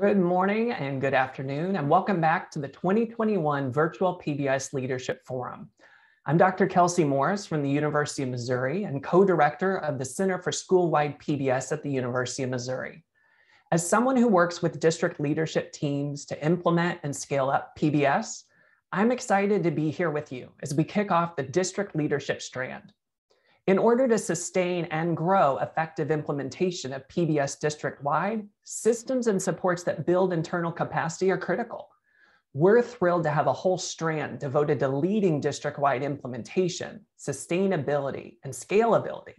Good morning and good afternoon, and welcome back to the 2021 Virtual PBS Leadership Forum. I'm Dr. Kelsey Morris from the University of Missouri and co-director of the Center for School-Wide PBS at the University of Missouri. As someone who works with district leadership teams to implement and scale up PBS, I'm excited to be here with you as we kick off the district leadership strand. In order to sustain and grow effective implementation of PBS district-wide, systems and supports that build internal capacity are critical. We're thrilled to have a whole strand devoted to leading district-wide implementation, sustainability, and scalability.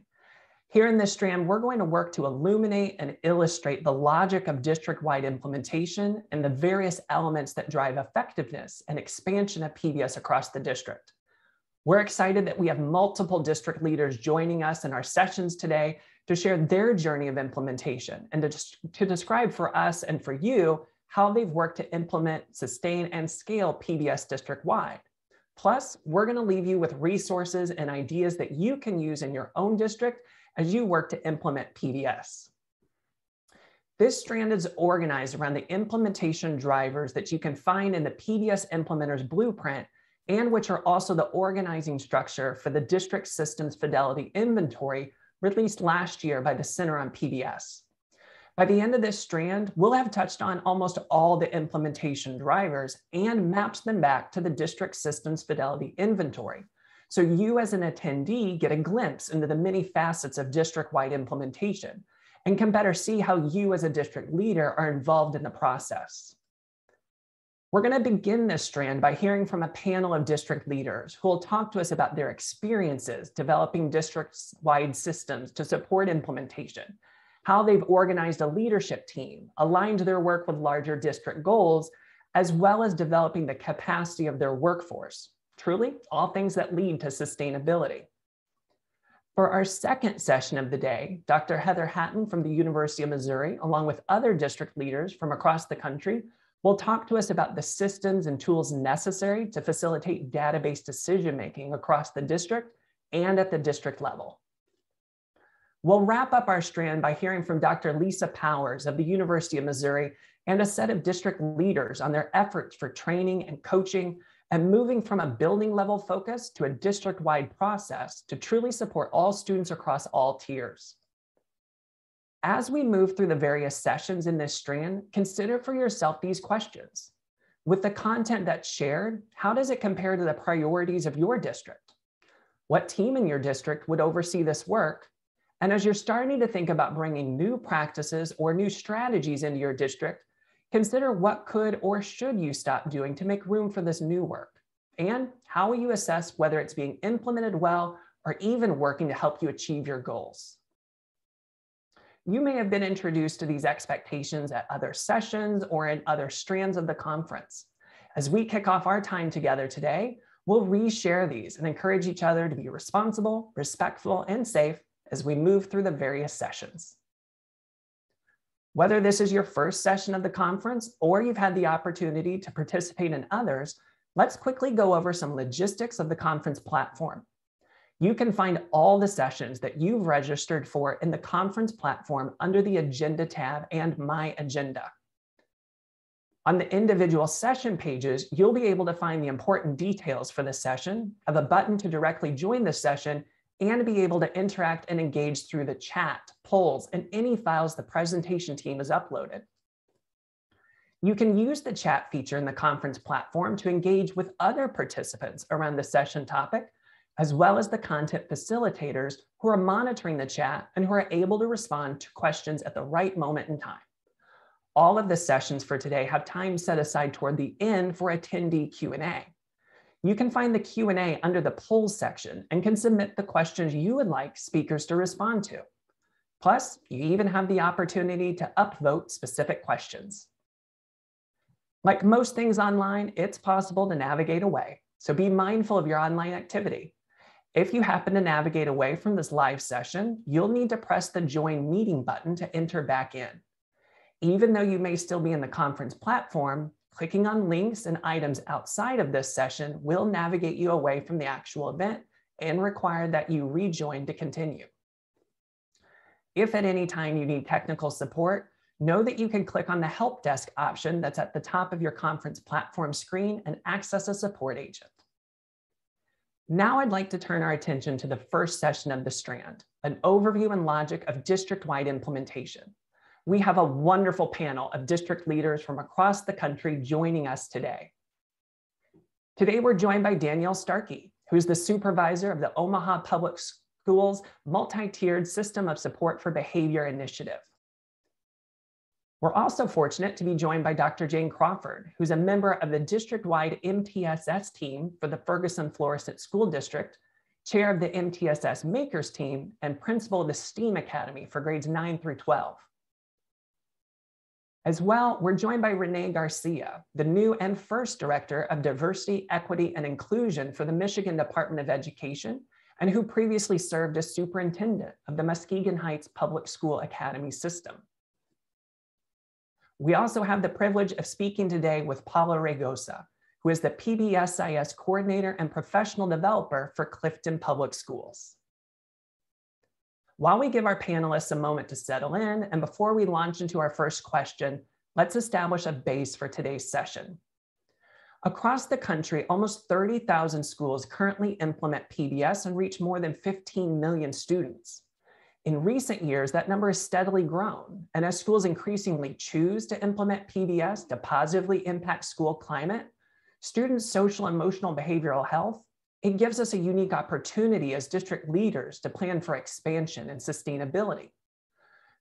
Here in this strand, we're going to work to illuminate and illustrate the logic of district-wide implementation and the various elements that drive effectiveness and expansion of PBS across the district. We're excited that we have multiple district leaders joining us in our sessions today to share their journey of implementation and to, to describe for us and for you how they've worked to implement, sustain, and scale PBS district-wide. Plus, we're gonna leave you with resources and ideas that you can use in your own district as you work to implement PBS. This strand is organized around the implementation drivers that you can find in the PBS Implementer's Blueprint and which are also the organizing structure for the district systems fidelity inventory released last year by the Center on PBS. By the end of this strand, we'll have touched on almost all the implementation drivers and mapped them back to the district systems fidelity inventory. So you as an attendee get a glimpse into the many facets of district-wide implementation and can better see how you as a district leader are involved in the process. We're going to begin this strand by hearing from a panel of district leaders who will talk to us about their experiences developing district-wide systems to support implementation, how they've organized a leadership team, aligned their work with larger district goals, as well as developing the capacity of their workforce. Truly, all things that lead to sustainability. For our second session of the day, Dr. Heather Hatton from the University of Missouri, along with other district leaders from across the country, will talk to us about the systems and tools necessary to facilitate database decision-making across the district and at the district level. We'll wrap up our strand by hearing from Dr. Lisa Powers of the University of Missouri and a set of district leaders on their efforts for training and coaching and moving from a building level focus to a district-wide process to truly support all students across all tiers. As we move through the various sessions in this strand, consider for yourself these questions. With the content that's shared, how does it compare to the priorities of your district? What team in your district would oversee this work? And as you're starting to think about bringing new practices or new strategies into your district, consider what could or should you stop doing to make room for this new work? And how will you assess whether it's being implemented well or even working to help you achieve your goals? You may have been introduced to these expectations at other sessions or in other strands of the conference. As we kick off our time together today, we'll reshare these and encourage each other to be responsible, respectful, and safe as we move through the various sessions. Whether this is your first session of the conference or you've had the opportunity to participate in others, let's quickly go over some logistics of the conference platform. You can find all the sessions that you've registered for in the conference platform under the Agenda tab and My Agenda. On the individual session pages, you'll be able to find the important details for the session, have a button to directly join the session, and be able to interact and engage through the chat, polls, and any files the presentation team has uploaded. You can use the chat feature in the conference platform to engage with other participants around the session topic as well as the content facilitators who are monitoring the chat and who are able to respond to questions at the right moment in time. All of the sessions for today have time set aside toward the end for attendee Q&A. You can find the Q&A under the polls section and can submit the questions you would like speakers to respond to. Plus, you even have the opportunity to upvote specific questions. Like most things online, it's possible to navigate away, so be mindful of your online activity. If you happen to navigate away from this live session, you'll need to press the join meeting button to enter back in. Even though you may still be in the conference platform, clicking on links and items outside of this session will navigate you away from the actual event and require that you rejoin to continue. If at any time you need technical support, know that you can click on the help desk option that's at the top of your conference platform screen and access a support agent. Now I'd like to turn our attention to the first session of the Strand, an overview and logic of district-wide implementation. We have a wonderful panel of district leaders from across the country joining us today. Today, we're joined by Danielle Starkey, who's the supervisor of the Omaha Public Schools multi-tiered system of support for behavior initiative. We're also fortunate to be joined by Dr. Jane Crawford, who's a member of the district-wide MTSS team for the Ferguson Florissant School District, chair of the MTSS Makers team, and principal of the STEAM Academy for grades 9 through 12. As well, we're joined by Renee Garcia, the new and first Director of Diversity, Equity, and Inclusion for the Michigan Department of Education, and who previously served as Superintendent of the Muskegon Heights Public School Academy System. We also have the privilege of speaking today with Paula Regosa, who is the PBSIS Coordinator and Professional Developer for Clifton Public Schools. While we give our panelists a moment to settle in, and before we launch into our first question, let's establish a base for today's session. Across the country, almost 30,000 schools currently implement PBS and reach more than 15 million students. In recent years, that number has steadily grown. And as schools increasingly choose to implement PBS to positively impact school climate, students' social, emotional, behavioral health, it gives us a unique opportunity as district leaders to plan for expansion and sustainability.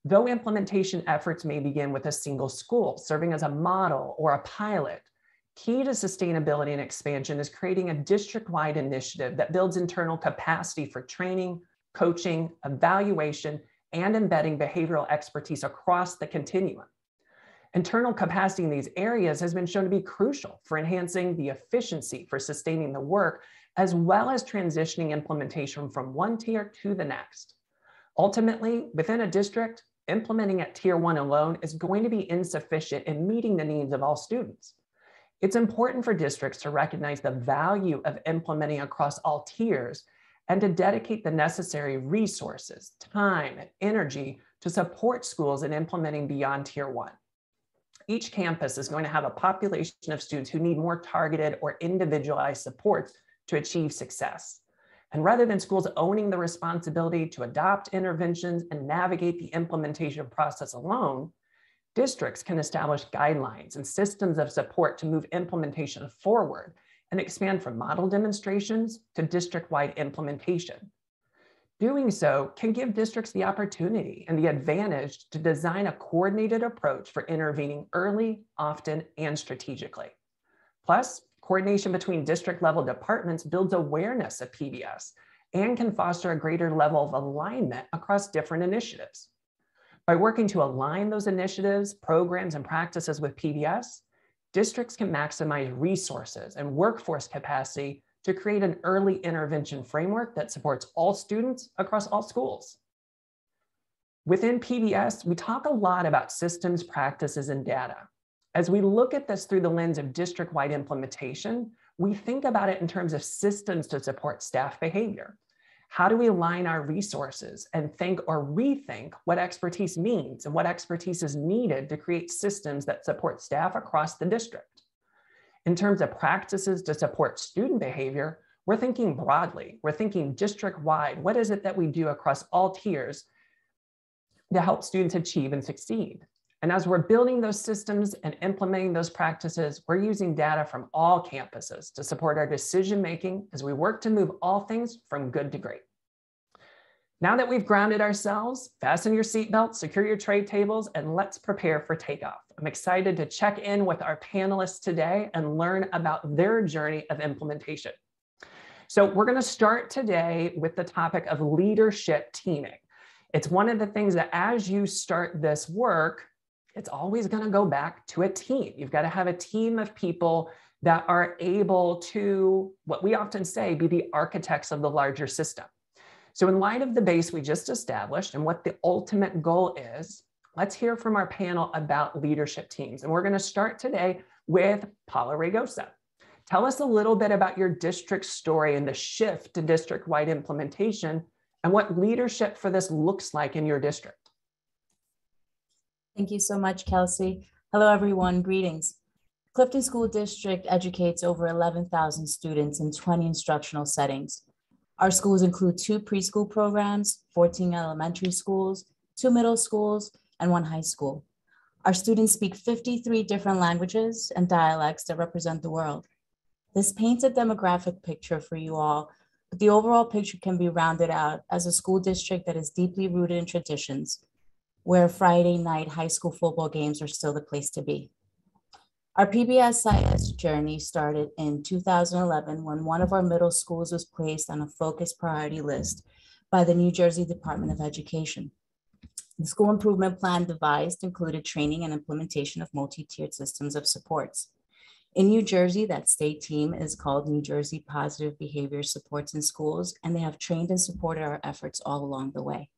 Though implementation efforts may begin with a single school serving as a model or a pilot, key to sustainability and expansion is creating a district-wide initiative that builds internal capacity for training, coaching, evaluation, and embedding behavioral expertise across the continuum. Internal capacity in these areas has been shown to be crucial for enhancing the efficiency for sustaining the work as well as transitioning implementation from one tier to the next. Ultimately, within a district, implementing at tier one alone is going to be insufficient in meeting the needs of all students. It's important for districts to recognize the value of implementing across all tiers and to dedicate the necessary resources, time, and energy to support schools in implementing beyond tier one. Each campus is going to have a population of students who need more targeted or individualized supports to achieve success. And rather than schools owning the responsibility to adopt interventions and navigate the implementation process alone, districts can establish guidelines and systems of support to move implementation forward and expand from model demonstrations to district-wide implementation. Doing so can give districts the opportunity and the advantage to design a coordinated approach for intervening early, often, and strategically. Plus, Coordination between district level departments builds awareness of PBS and can foster a greater level of alignment across different initiatives. By working to align those initiatives, programs, and practices with PBS, districts can maximize resources and workforce capacity to create an early intervention framework that supports all students across all schools. Within PBS, we talk a lot about systems, practices, and data. As we look at this through the lens of district-wide implementation, we think about it in terms of systems to support staff behavior. How do we align our resources and think or rethink what expertise means and what expertise is needed to create systems that support staff across the district? In terms of practices to support student behavior, we're thinking broadly. We're thinking district-wide. What is it that we do across all tiers to help students achieve and succeed? And as we're building those systems and implementing those practices, we're using data from all campuses to support our decision making as we work to move all things from good to great. Now that we've grounded ourselves, fasten your seatbelts, secure your tray tables, and let's prepare for takeoff. I'm excited to check in with our panelists today and learn about their journey of implementation. So we're gonna start today with the topic of leadership teaming. It's one of the things that as you start this work, it's always going to go back to a team. You've got to have a team of people that are able to, what we often say, be the architects of the larger system. So, in light of the base we just established and what the ultimate goal is, let's hear from our panel about leadership teams. And we're going to start today with Paula Regosa. Tell us a little bit about your district story and the shift to district wide implementation and what leadership for this looks like in your district. Thank you so much, Kelsey. Hello, everyone. Greetings. Clifton School District educates over 11,000 students in 20 instructional settings. Our schools include two preschool programs, 14 elementary schools, two middle schools, and one high school. Our students speak 53 different languages and dialects that represent the world. This paints a demographic picture for you all, but the overall picture can be rounded out as a school district that is deeply rooted in traditions, where Friday night high school football games are still the place to be. Our PBSIS journey started in 2011 when one of our middle schools was placed on a focused priority list by the New Jersey Department of Education. The school improvement plan devised included training and implementation of multi-tiered systems of supports. In New Jersey, that state team is called New Jersey Positive Behavior Supports in Schools, and they have trained and supported our efforts all along the way.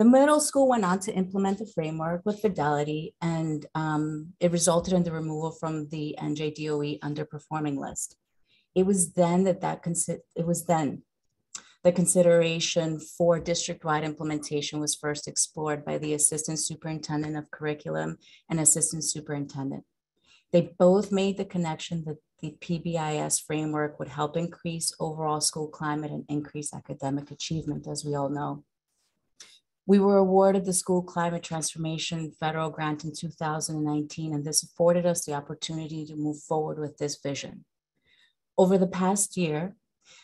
The middle school went on to implement the framework with fidelity, and um, it resulted in the removal from the NJDOE underperforming list. It was then that that it was then the consideration for district-wide implementation was first explored by the Assistant Superintendent of Curriculum and Assistant Superintendent. They both made the connection that the PBIS framework would help increase overall school climate and increase academic achievement, as we all know. We were awarded the School Climate Transformation Federal Grant in 2019, and this afforded us the opportunity to move forward with this vision. Over the past year,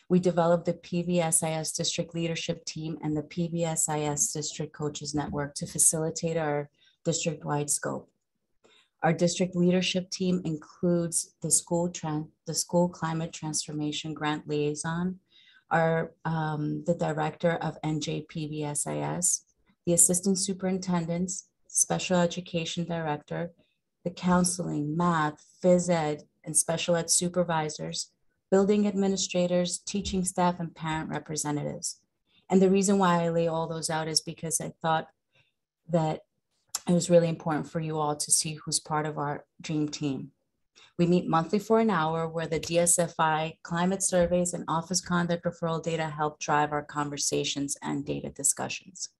we developed the PBSIS District Leadership Team and the PBSIS District Coaches Network to facilitate our district-wide scope. Our district leadership team includes the school, the school climate transformation grant liaison, our, um, the director of NJPBSIS, the assistant superintendents, special education director, the counseling, math, phys ed, and special ed supervisors, building administrators, teaching staff, and parent representatives. And the reason why I lay all those out is because I thought that it was really important for you all to see who's part of our dream team. We meet monthly for an hour where the DSFI climate surveys and office conduct referral data help drive our conversations and data discussions.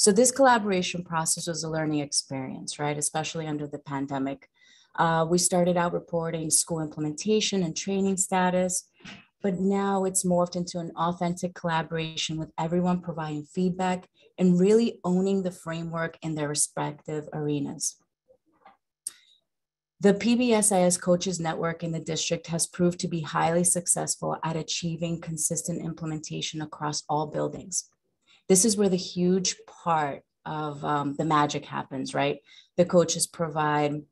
So this collaboration process was a learning experience, right? Especially under the pandemic. Uh, we started out reporting school implementation and training status, but now it's morphed into an authentic collaboration with everyone providing feedback and really owning the framework in their respective arenas. The PBSIS Coaches Network in the district has proved to be highly successful at achieving consistent implementation across all buildings this is where the huge part of um, the magic happens, right? The coaches provide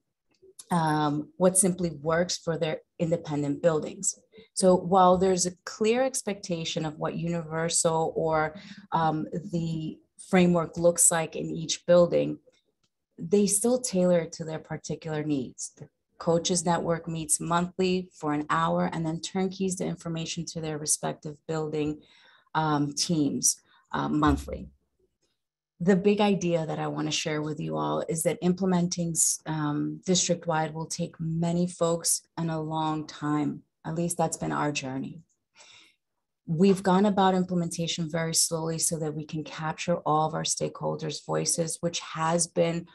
um, what simply works for their independent buildings. So while there's a clear expectation of what universal or um, the framework looks like in each building, they still tailor it to their particular needs. The coaches network meets monthly for an hour and then turnkeys the information to their respective building um, teams uh, monthly. The big idea that I want to share with you all is that implementing um, district wide will take many folks and a long time. At least that's been our journey. We've gone about implementation very slowly so that we can capture all of our stakeholders' voices, which has been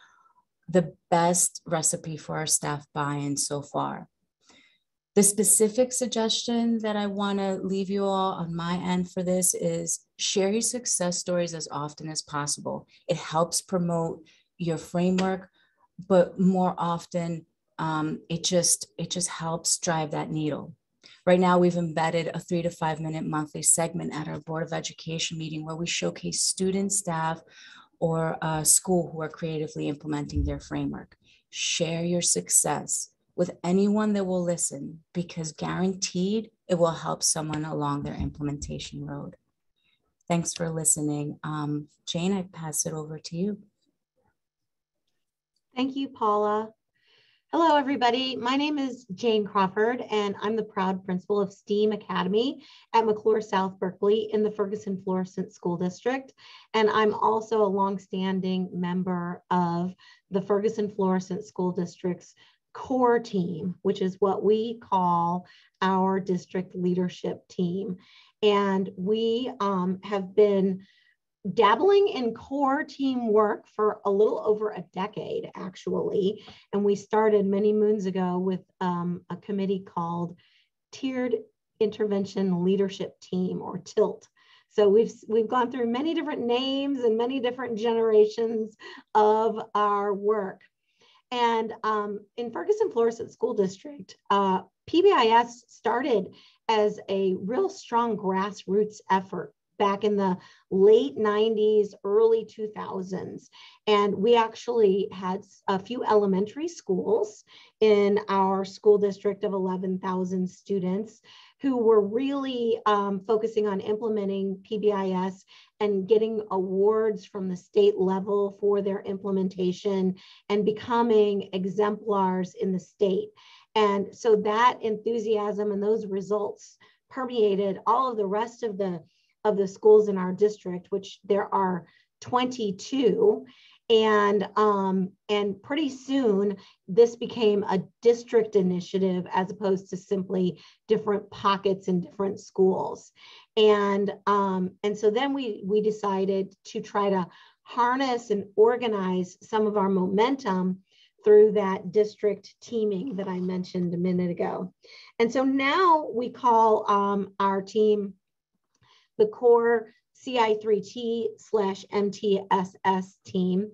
the best recipe for our staff buy-in so far. The specific suggestion that I want to leave you all on my end for this is share your success stories as often as possible. It helps promote your framework, but more often um, it just it just helps drive that needle. Right now, we've embedded a three to five minute monthly segment at our Board of Education meeting where we showcase students, staff, or uh, school who are creatively implementing their framework. Share your success with anyone that will listen because guaranteed it will help someone along their implementation road. Thanks for listening. Um, Jane, I pass it over to you. Thank you, Paula. Hello, everybody. My name is Jane Crawford, and I'm the proud principal of STEAM Academy at McCluer South Berkeley in the Ferguson Florissant School District. And I'm also a longstanding member of the Ferguson Florissant School District's core team, which is what we call our district leadership team. And we um, have been dabbling in core team work for a little over a decade, actually. And we started many moons ago with um, a committee called Tiered Intervention Leadership Team or TILT. So we've we've gone through many different names and many different generations of our work. And um, in Ferguson Florissant School District, uh, PBIS started as a real strong grassroots effort back in the late 90s, early 2000s. And we actually had a few elementary schools in our school district of 11,000 students who were really um, focusing on implementing PBIS and getting awards from the state level for their implementation and becoming exemplars in the state. And so that enthusiasm and those results permeated all of the rest of the of the schools in our district, which there are 22. And, um, and pretty soon, this became a district initiative as opposed to simply different pockets in different schools. And, um, and so then we, we decided to try to harness and organize some of our momentum through that district teaming that I mentioned a minute ago. And so now we call um, our team the core CI3T slash MTSS team.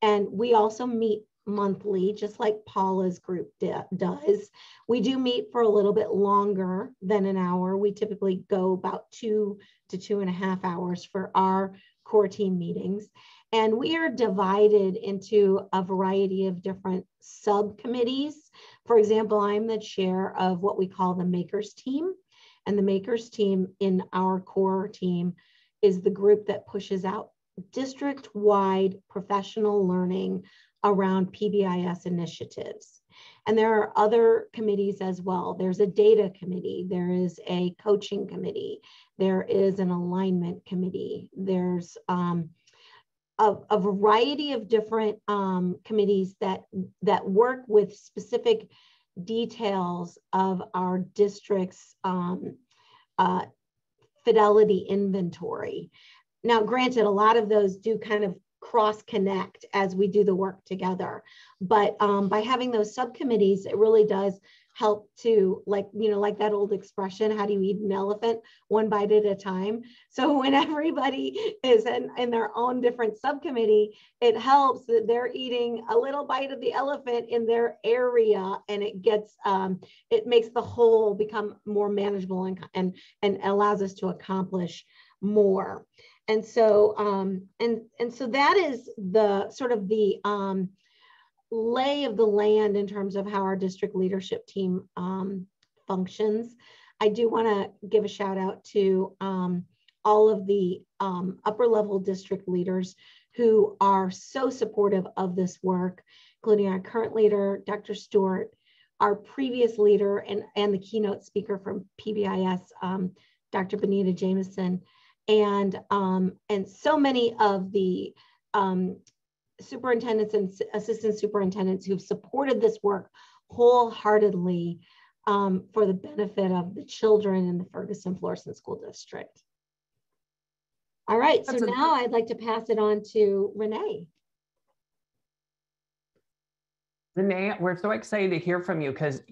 And we also meet monthly, just like Paula's group does. We do meet for a little bit longer than an hour. We typically go about two to two and a half hours for our core team meetings. And we are divided into a variety of different subcommittees. For example, I'm the chair of what we call the makers team. And the makers team in our core team is the group that pushes out district wide professional learning around PBIS initiatives. And there are other committees as well. There's a data committee, there is a coaching committee, there is an alignment committee, there's um, a, a, variety of different um, committees that, that work with specific details of our district's um, uh, fidelity inventory. Now, granted, a lot of those do kind of cross connect as we do the work together, but um, by having those subcommittees, it really does help to like you know like that old expression how do you eat an elephant one bite at a time? So when everybody is in, in their own different subcommittee it helps that they're eating a little bite of the elephant in their area and it gets um, it makes the whole become more manageable and and and allows us to accomplish more. And so um and and so that is the sort of the um lay of the land in terms of how our district leadership team um, functions. I do want to give a shout out to um, all of the um, upper level district leaders who are so supportive of this work, including our current leader, Dr. Stewart, our previous leader and, and the keynote speaker from PBIS, um, Dr. Benita Jameson, and, um, and so many of the um, superintendents and assistant superintendents who've supported this work wholeheartedly um, for the benefit of the children in the Ferguson Florissant School District. All right, so now I'd like to pass it on to Renee. Renee, we're so excited to hear from you because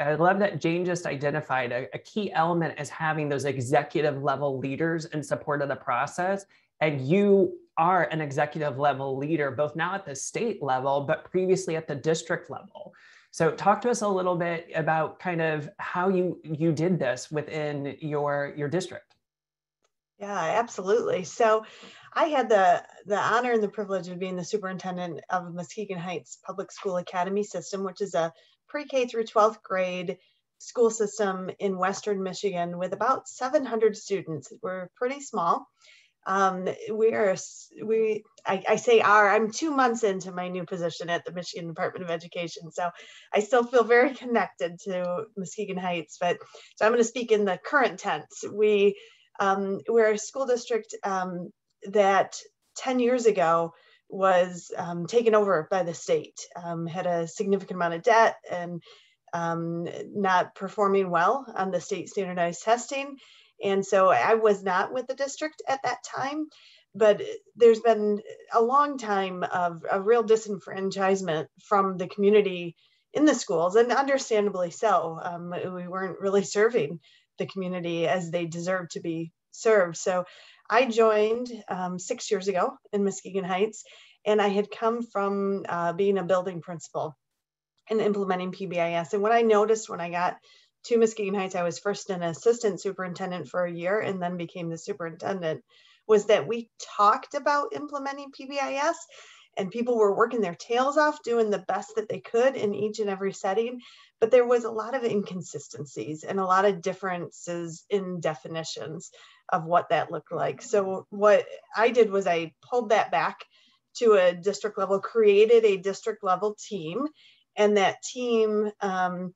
I love that Jane just identified a, a, key element as having those executive level leaders in support of the process. And you are an executive level leader, both now at the state level, but previously at the district level. So talk to us a little bit about kind of how you you did this within your your district. Yeah, absolutely. So I had the the honor and the privilege of being the superintendent of Muskegon Heights Public School Academy System, which is a pre-K through 12th grade school system in Western Michigan with about 700 students. We're pretty small um, we are we I, I, say are i'm two months into my new position at the michigan department of education so i still feel very connected to muskegon heights but so i'm going to speak in the current tense. We um, we're a school district um, that 10 years ago was um, taken over by the state um, had a significant amount of debt and um, not performing well on the state standardized testing and so I was not with the district at that time, but there's been a long time of a real disenfranchisement from the community in the schools, and understandably so. Um, we weren't really serving the community as they deserved to be served. So I joined um, six years ago in Muskegon Heights, and I had come from uh, being a building principal and implementing PBIS. And what I noticed when I got to Muskegon Heights, I was first an assistant superintendent for a year and then became the superintendent, was that we talked about implementing PBIS and people were working their tails off doing the best that they could in each and every setting but there was a lot of inconsistencies and a lot of differences in definitions of what that looked like. So what i did was i pulled that back to a district level created a district level team and that team um,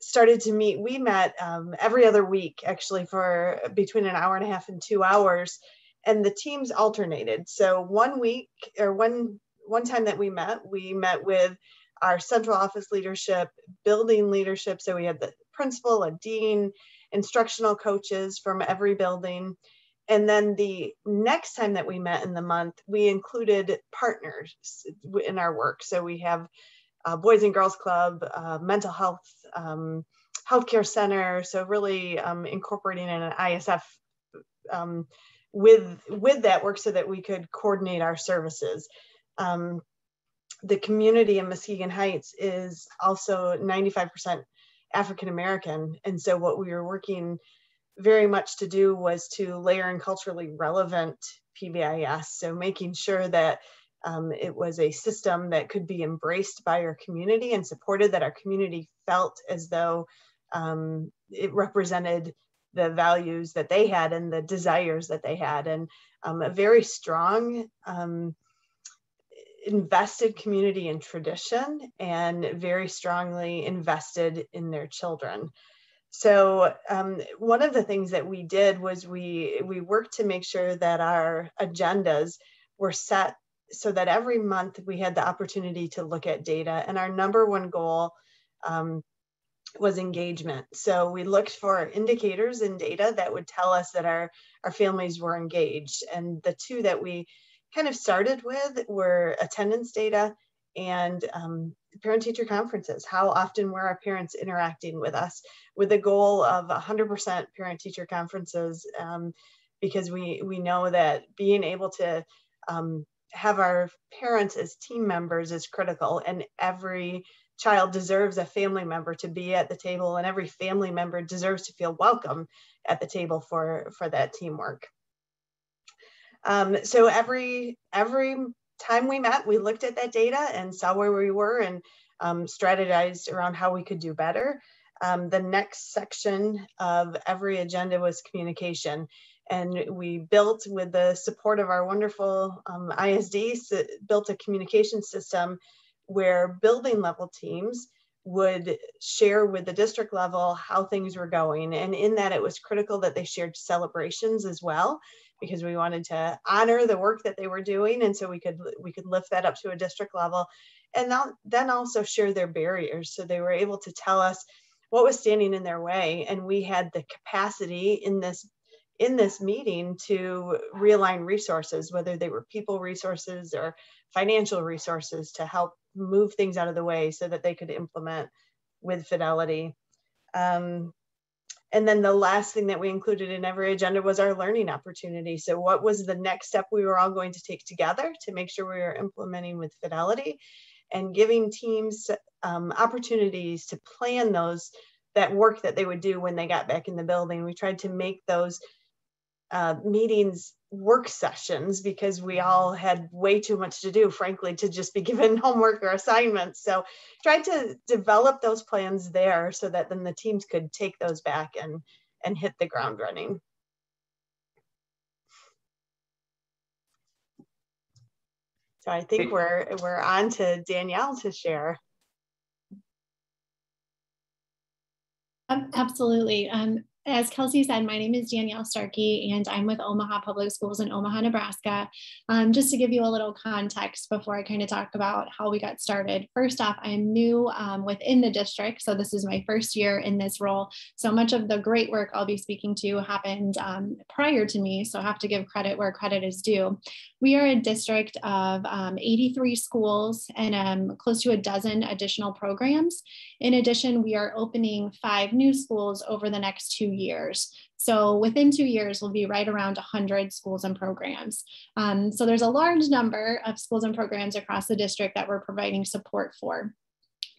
started to meet we met um, every other week actually for between an hour and a half and two hours and the teams alternated so one week or one one time that we met, we met with our central office leadership, building leadership. So we had the principal, a dean, instructional coaches from every building. And then the next time that we met in the month, we included partners in our work. So we have uh, Boys and Girls Club, uh, mental health, um, healthcare center. So really um, incorporating an ISF um, with with that work so that we could coordinate our services um, the community in Muskegon Heights is also 95% African American. And so what we were working very much to do was to layer in culturally relevant PBIS. So making sure that um, it was a system that could be embraced by our community and supported that our community felt as though um, it represented the values that they had and the desires that they had and um, a very strong um, invested community and tradition and very strongly invested in their children. So um, one of the things that we did was we we worked to make sure that our agendas were set so that every month we had the opportunity to look at data. And our number one goal um, was engagement. So we looked for indicators in data that would tell us that our, our families were engaged. And the two that we kind of started with were attendance data and um, parent teacher conferences. How often were our parents interacting with us with the goal of 100% parent teacher conferences? Um, because we, we know that being able to um, have our parents as team members is critical and every child deserves a family member to be at the table and every family member deserves to feel welcome at the table for, for that teamwork. Um, so every every time we met, we looked at that data and saw where we were and um, strategized around how we could do better. Um, the next section of every agenda was communication. And we built, with the support of our wonderful um, ISD, built a communication system where building level teams would share with the district level how things were going. And in that, it was critical that they shared celebrations as well because we wanted to honor the work that they were doing. And so we could we could lift that up to a district level and then also share their barriers. So they were able to tell us what was standing in their way. And we had the capacity in this in this meeting to realign resources whether they were people resources or financial resources to help move things out of the way so that they could implement with fidelity um, and then the last thing that we included in every agenda was our learning opportunity. So what was the next step we were all going to take together to make sure we were implementing with fidelity and giving teams um, opportunities to plan those that work that they would do when they got back in the building. We tried to make those uh, meetings work sessions because we all had way too much to do, frankly, to just be given homework or assignments. So tried to develop those plans there so that then the teams could take those back and, and hit the ground running. So I think we're we're on to Danielle to share. Um, absolutely. Um, as Kelsey said, my name is Danielle Starkey, and I'm with Omaha Public Schools in Omaha, Nebraska. Um, just to give you a little context before I kind of talk about how we got started. First off, I am new um, within the district, so this is my first year in this role. So much of the great work I'll be speaking to happened um, prior to me, so I have to give credit where credit is due. We are a district of um, 83 schools and um, close to a dozen additional programs. In addition, we are opening five new schools over the next two years. So within two years, we'll be right around 100 schools and programs. Um, so there's a large number of schools and programs across the district that we're providing support for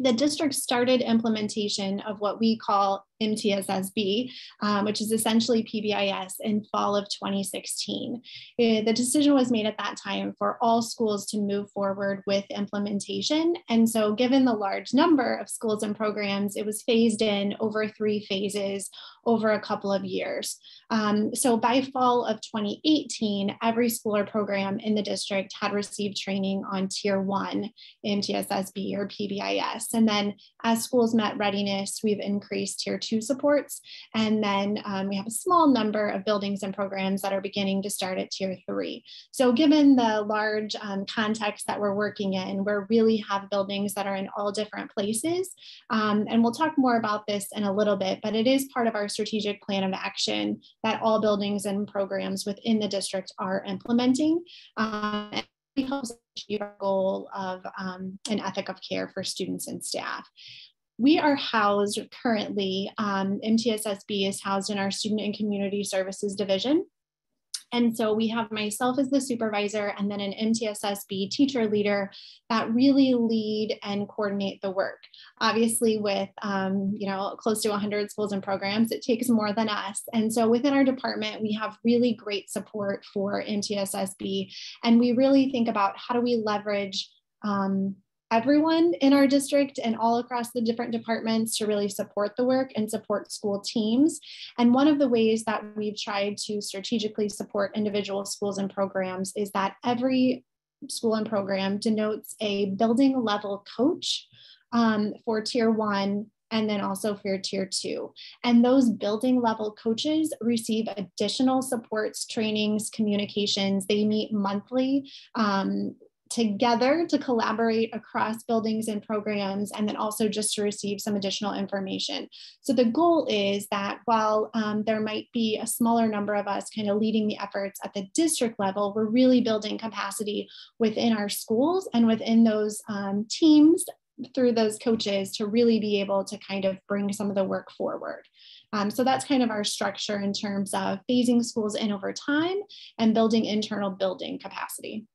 the district started implementation of what we call MTSSB, um, which is essentially PBIS in fall of 2016. Uh, the decision was made at that time for all schools to move forward with implementation. And so given the large number of schools and programs, it was phased in over three phases over a couple of years. Um, so by fall of 2018, every school or program in the district had received training on tier one MTSSB or PBIS. And then as schools met readiness, we've increased tier two supports. And then um, we have a small number of buildings and programs that are beginning to start at tier three. So given the large um, context that we're working in, we really have buildings that are in all different places. Um, and we'll talk more about this in a little bit, but it is part of our strategic plan of action that all buildings and programs within the district are implementing. Um, helps achieve our goal of um, an ethic of care for students and staff. We are housed currently, um, MTSSB is housed in our Student and Community Services Division. And so we have myself as the supervisor and then an MTSSB teacher leader that really lead and coordinate the work. Obviously with, um, you know, close to 100 schools and programs, it takes more than us. And so within our department, we have really great support for MTSSB. And we really think about how do we leverage um, everyone in our district and all across the different departments to really support the work and support school teams. And one of the ways that we've tried to strategically support individual schools and programs is that every school and program denotes a building level coach um, for tier one and then also for tier two. And those building level coaches receive additional supports, trainings, communications. They meet monthly um, together to collaborate across buildings and programs, and then also just to receive some additional information. So the goal is that while um, there might be a smaller number of us kind of leading the efforts at the district level, we're really building capacity within our schools and within those um, teams through those coaches to really be able to kind of bring some of the work forward. Um, so that's kind of our structure in terms of phasing schools in over time and building internal building capacity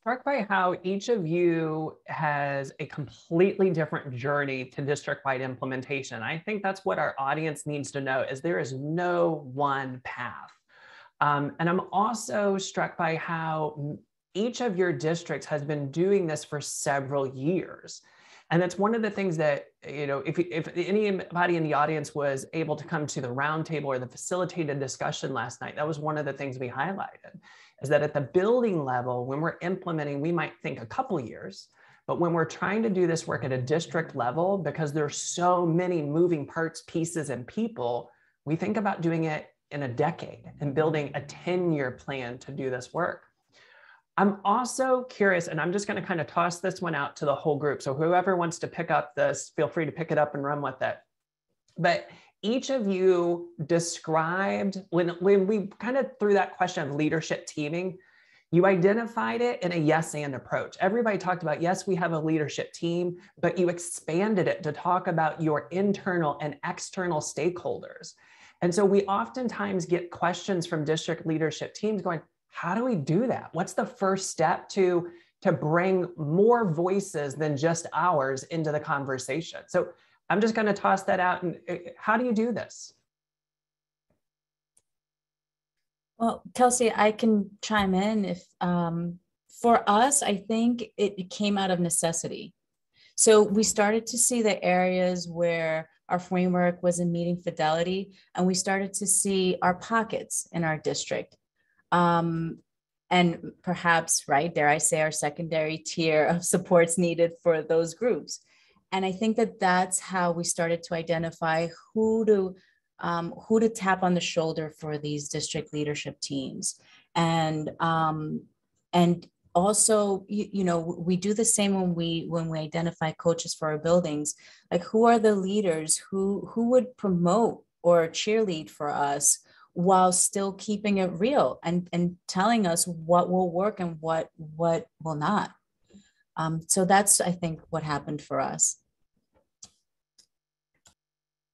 struck by how each of you has a completely different journey to district-wide implementation. I think that's what our audience needs to know is there is no one path. Um, and I'm also struck by how each of your districts has been doing this for several years. And that's one of the things that, you know, if, if anybody in the audience was able to come to the roundtable or the facilitated discussion last night, that was one of the things we highlighted is that at the building level, when we're implementing, we might think a couple years, but when we're trying to do this work at a district level, because there's so many moving parts, pieces, and people, we think about doing it in a decade and building a 10 year plan to do this work. I'm also curious, and I'm just going to kind of toss this one out to the whole group. So whoever wants to pick up this, feel free to pick it up and run with it. But each of you described when when we kind of threw that question of leadership teaming you identified it in a yes and approach everybody talked about yes we have a leadership team but you expanded it to talk about your internal and external stakeholders and so we oftentimes get questions from district leadership teams going how do we do that what's the first step to to bring more voices than just ours into the conversation so I'm just going to toss that out. And uh, how do you do this? Well, Kelsey, I can chime in if um, for us, I think it came out of necessity. So we started to see the areas where our framework wasn't meeting fidelity, and we started to see our pockets in our district. Um, and perhaps, right, dare I say, our secondary tier of supports needed for those groups. and I think that that's how we started to identify who to um, who to tap on the shoulder for these district leadership teams, and um, and also you, you know we do the same when we when we identify coaches for our buildings like who are the leaders who who would promote or cheerlead for us while still keeping it real and and telling us what will work and what what will not. Um, so that's i think what happened for us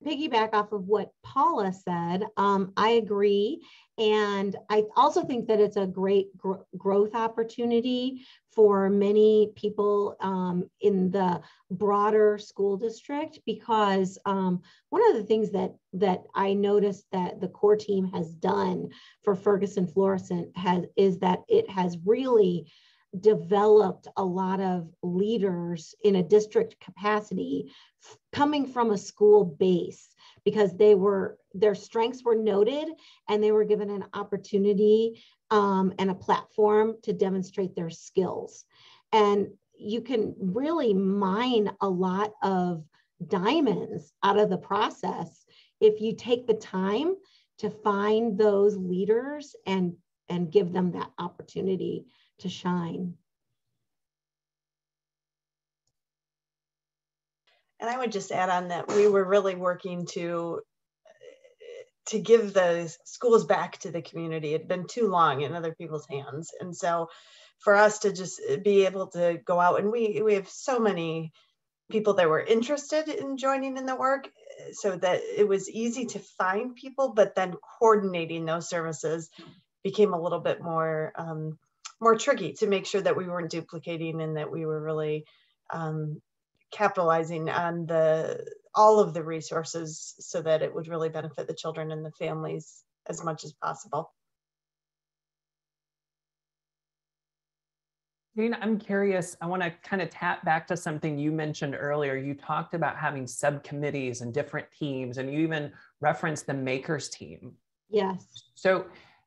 piggyback off of what Paula said, um, I agree. And I also think that it's a great gr growth opportunity for many people um, in the broader school district because um, one of the things that that I noticed that the core team has done for Ferguson Florissant has is that it has really developed a lot of leaders in a district capacity coming from a school base because they were their strengths were noted and they were given an opportunity um, and a platform to demonstrate their skills. And you can really mine a lot of diamonds out of the process if you take the time to find those leaders and and give them that opportunity to shine. And I would just add on that we were really working to to give the schools back to the community. It had been too long in other people's hands. And so for us to just be able to go out and we we have so many people that were interested in joining in the work so that it was easy to find people but then coordinating those services became a little bit more um, more tricky to make sure that we weren't duplicating and that we were really um, capitalizing on the all of the resources so that it would really benefit the children and the families as much as possible. Jane, I'm curious, I want to kind of tap back to something you mentioned earlier. You talked about having subcommittees and different teams, and you even referenced the makers team. Yes. So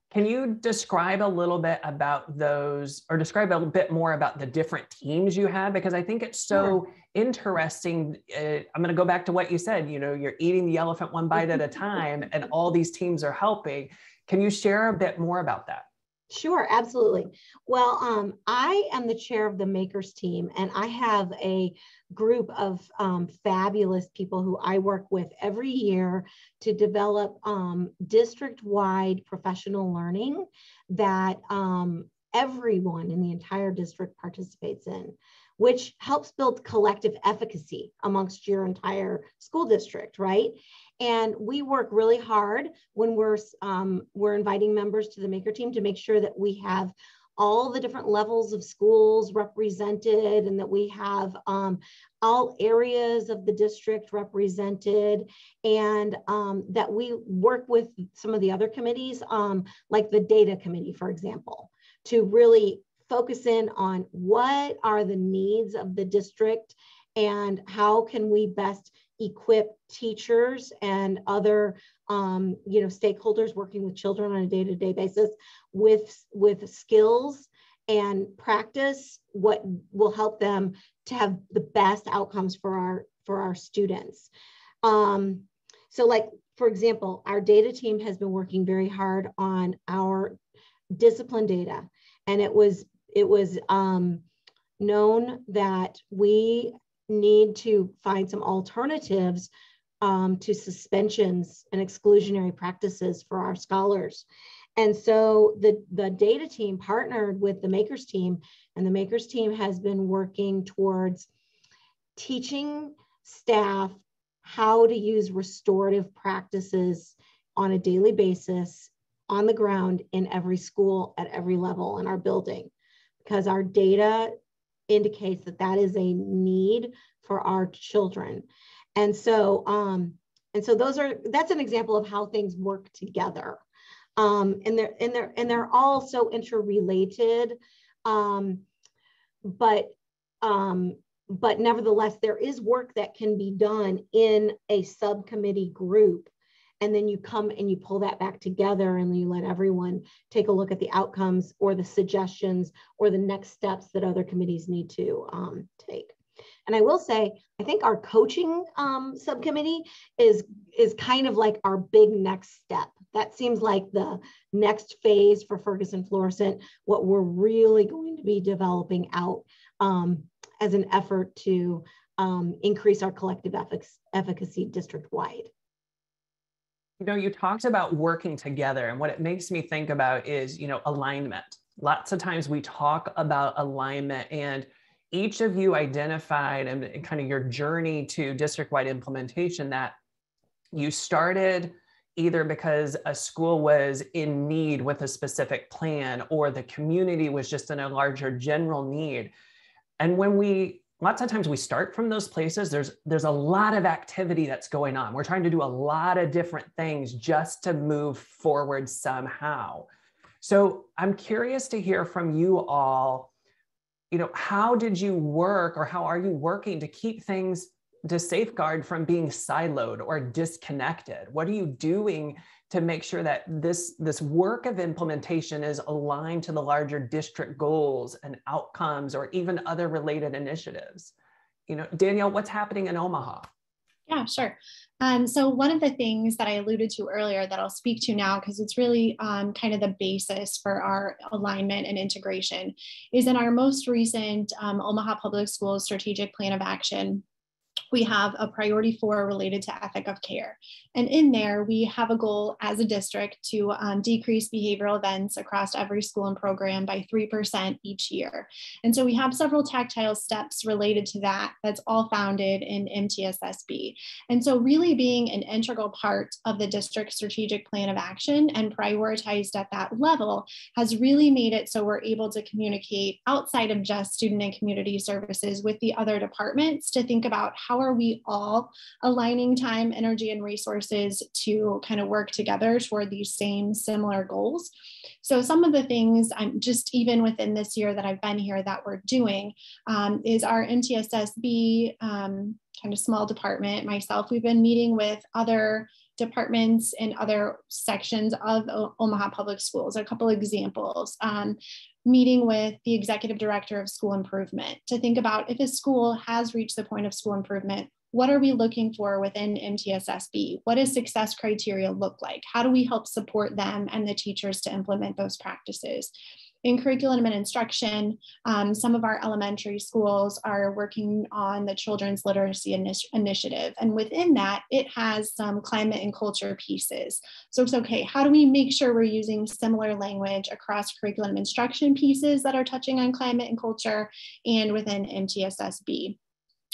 can you describe a little bit about those or describe a bit more about the different teams you have? Because I think it's so sure. interesting. Uh, I'm going to go back to what you said. You know, you're eating the elephant one bite at a time, and all these teams are helping. Can you share a bit more about that? Sure, absolutely. Well, um, I am the chair of the makers team, and I have a group of um, fabulous people who I work with every year to develop um, district wide professional learning that um, everyone in the entire district participates in, which helps build collective efficacy amongst your entire school district, right? And we work really hard when we're, um, we're inviting members to the maker team to make sure that we have all the different levels of schools represented and that we have um, all areas of the district represented and um, that we work with some of the other committees um, like the data committee for example to really focus in on what are the needs of the district and how can we best equip teachers and other um, you know stakeholders working with children on a day-to-day basis with with skills and practice what will help them to have the best outcomes for our for our students. Um, so like for example our data team has been working very hard on our discipline data and it was it was um, known that we need to find some alternatives um, to suspensions and exclusionary practices for our scholars. And so the, the data team partnered with the makers team and the makers team has been working towards teaching staff how to use restorative practices on a daily basis on the ground in every school at every level in our building because our data indicates that that is a need for our children. And so, um, and so those are, that's an example of how things work together. Um, and they're, and they're, and they're all so interrelated. Um, but, um, but nevertheless, there is work that can be done in a subcommittee group and then you come and you pull that back together and you let everyone take a look at the outcomes or the suggestions or the next steps that other committees need to um, take. And I will say, I think our coaching um, subcommittee is is kind of like our big next step. That seems like the next phase for Ferguson Florissant, what we're really going to be developing out um, as an effort to um, increase our collective efficacy district wide. You know, you talked about working together, and what it makes me think about is, you know, alignment. Lots of times we talk about alignment, and each of you identified and kind of your journey to district wide implementation that you started either because a school was in need with a specific plan or the community was just in a larger general need. And when we lots of times we start from those places there's there's a lot of activity that's going on. We're trying to do a lot of different things just to move forward somehow. So i'm curious to hear from you all you know how did you work or how are you working to keep things to safeguard from being siloed or disconnected? What are you doing to make sure that this, this work of implementation is aligned to the larger district goals and outcomes or even other related initiatives. You know, Danielle, what's happening in Omaha? Yeah, sure. Um, so one of the things that I alluded to earlier that I'll speak to now, because it's really um, kind of the basis for our alignment and integration, is in our most recent um, Omaha Public Schools Strategic Plan of Action we have a priority four related to ethic of care. And in there, we have a goal as a district to um, decrease behavioral events across every school and program by 3% each year. And so we have several tactile steps related to that that's all founded in MTSSB. And so really being an integral part of the district strategic plan of action and prioritized at that level has really made it so we're able to communicate outside of just student and community services with the other departments to think about how are we all aligning time, energy, and resources to kind of work together toward these same similar goals? So some of the things I'm just even within this year that I've been here that we're doing um, is our MTSSB um, kind of small department, myself, we've been meeting with other departments and other sections of Omaha Public Schools. A couple examples. Um, meeting with the executive director of school improvement to think about if a school has reached the point of school improvement, what are we looking for within MTSSB? What does success criteria look like? How do we help support them and the teachers to implement those practices? In curriculum and instruction, um, some of our elementary schools are working on the Children's Literacy Initi Initiative. And within that, it has some climate and culture pieces. So it's okay, how do we make sure we're using similar language across curriculum instruction pieces that are touching on climate and culture and within MTSSB?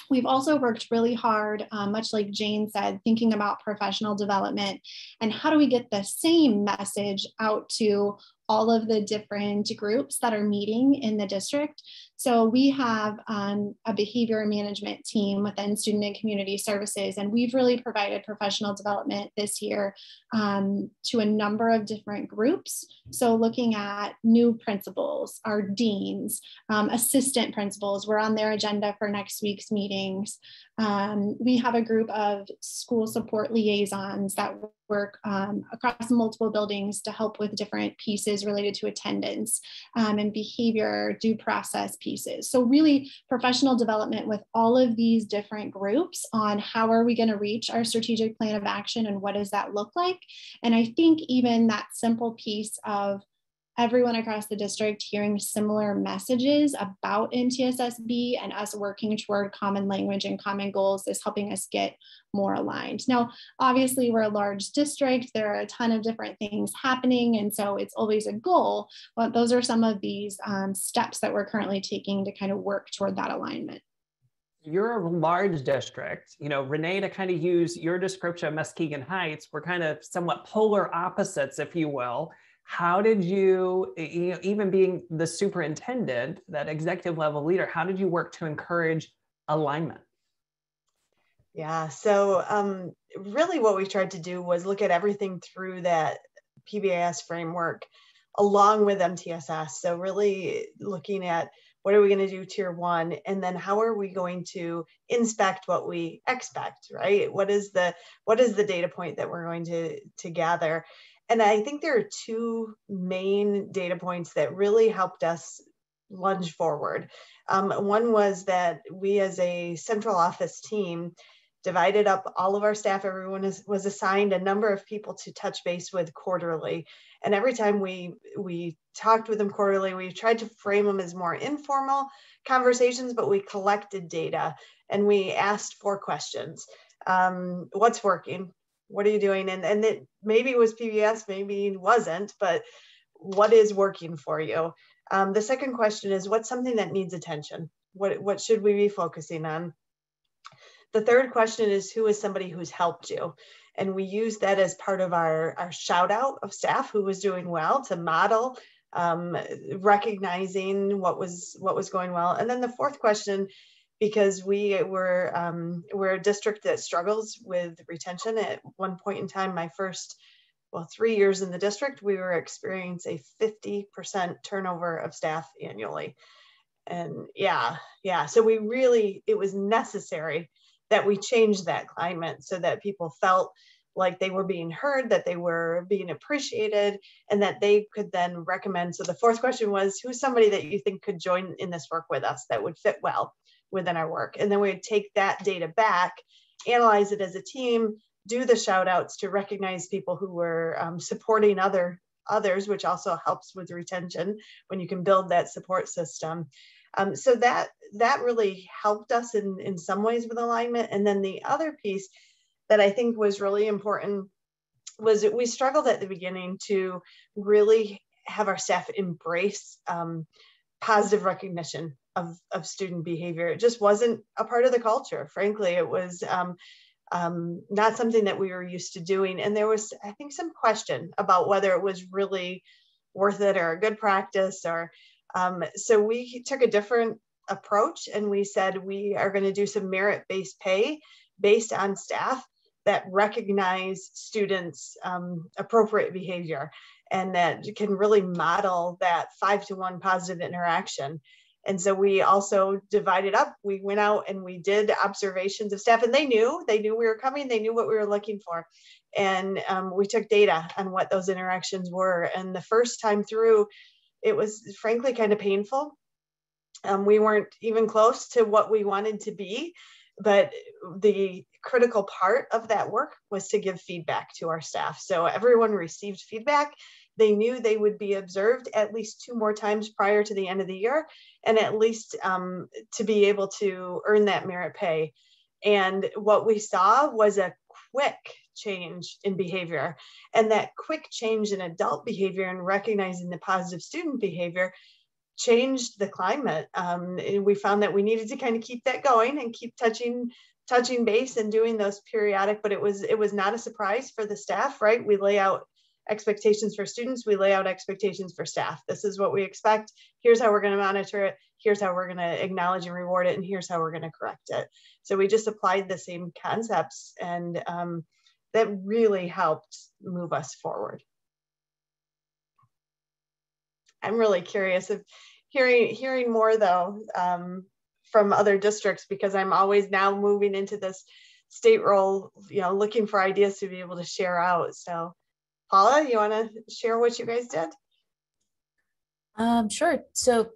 We've also worked really hard, um, much like Jane said, thinking about professional development and how do we get the same message out to all of the different groups that are meeting in the district. So we have um, a behavior management team within student and community services, and we've really provided professional development this year um, to a number of different groups. So looking at new principals, our deans, um, assistant principals, we're on their agenda for next week's meetings. Um, we have a group of school support liaisons that work um, across multiple buildings to help with different pieces related to attendance um, and behavior due process pieces. So really professional development with all of these different groups on how are we gonna reach our strategic plan of action and what does that look like? And I think even that simple piece of everyone across the district hearing similar messages about MTSSB and us working toward common language and common goals is helping us get more aligned. Now, obviously, we're a large district, there are a ton of different things happening, and so it's always a goal, but those are some of these um, steps that we're currently taking to kind of work toward that alignment you're a large district. You know, Renee, to kind of use your description of Muskegon Heights, we're kind of somewhat polar opposites, if you will how did you, you know, even being the superintendent, that executive level leader, how did you work to encourage alignment? Yeah, so um, really what we tried to do was look at everything through that PBIS framework along with MTSS. So really looking at what are we going to do tier one and then how are we going to inspect what we expect right what is the what is the data point that we're going to to gather and I think there are two main data points that really helped us lunge forward. Um, one was that we as a central office team divided up all of our staff. Everyone is, was assigned a number of people to touch base with quarterly. And every time we we talked with them quarterly, we tried to frame them as more informal conversations, but we collected data and we asked four questions. Um, what's working? What are you doing? And, and it, maybe it was PBS, maybe it wasn't, but what is working for you? Um, the second question is what's something that needs attention? What, what should we be focusing on? The third question is who is somebody who's helped you? And we use that as part of our, our shout out of staff who was doing well to model um, recognizing what was what was going well. And then the fourth question, because we were um, we're a district that struggles with retention. At one point in time, my first well three years in the district, we were experiencing a 50% turnover of staff annually. And yeah, yeah. So we really it was necessary that we changed that climate so that people felt like they were being heard, that they were being appreciated, and that they could then recommend. So the fourth question was who's somebody that you think could join in this work with us that would fit well within our work? And then we'd take that data back, analyze it as a team, do the shout outs to recognize people who were um, supporting other others, which also helps with retention when you can build that support system. Um, so that that really helped us in, in some ways with alignment. And then the other piece that I think was really important was that we struggled at the beginning to really have our staff embrace um, positive recognition of, of student behavior. It just wasn't a part of the culture. Frankly, it was um, um, not something that we were used to doing. And there was, I think, some question about whether it was really worth it or a good practice or um, so we took a different approach and we said we are going to do some merit-based pay based on staff that recognize students um, appropriate behavior and that can really model that five to one positive interaction and so we also divided up. We went out and we did observations of staff and they knew they knew we were coming they knew what we were looking for. And um, we took data on what those interactions were. And the first time through it was frankly kind of painful. Um, we weren't even close to what we wanted to be, but the critical part of that work was to give feedback to our staff. So everyone received feedback. They knew they would be observed at least two more times prior to the end of the year, and at least um, to be able to earn that merit pay. And what we saw was a quick change in behavior. And that quick change in adult behavior and recognizing the positive student behavior changed the climate. Um, and we found that we needed to kind of keep that going and keep touching touching base and doing those periodic but it was it was not a surprise for the staff right we lay out expectations for students we lay out expectations for staff this is what we expect here's how we're going to monitor it here's how we're going to acknowledge and reward it and here's how we're going to correct it so we just applied the same concepts and um, that really helped move us forward. I'm really curious of hearing hearing more though um, from other districts because I'm always now moving into this state role, you know, looking for ideas to be able to share out. So, Paula, you want to share what you guys did? Um, sure. So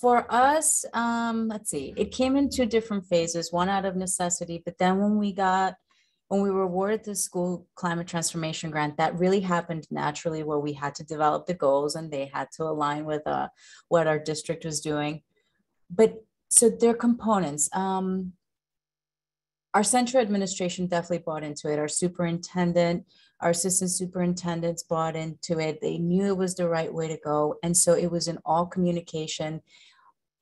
for us, um, let's see, it came in two different phases, one out of necessity, but then when we got when we were awarded the school climate transformation grant, that really happened naturally where we had to develop the goals and they had to align with uh, what our district was doing. But so they're components. Um, our central administration definitely bought into it. Our superintendent, our assistant superintendents bought into it. They knew it was the right way to go. And so it was in all communication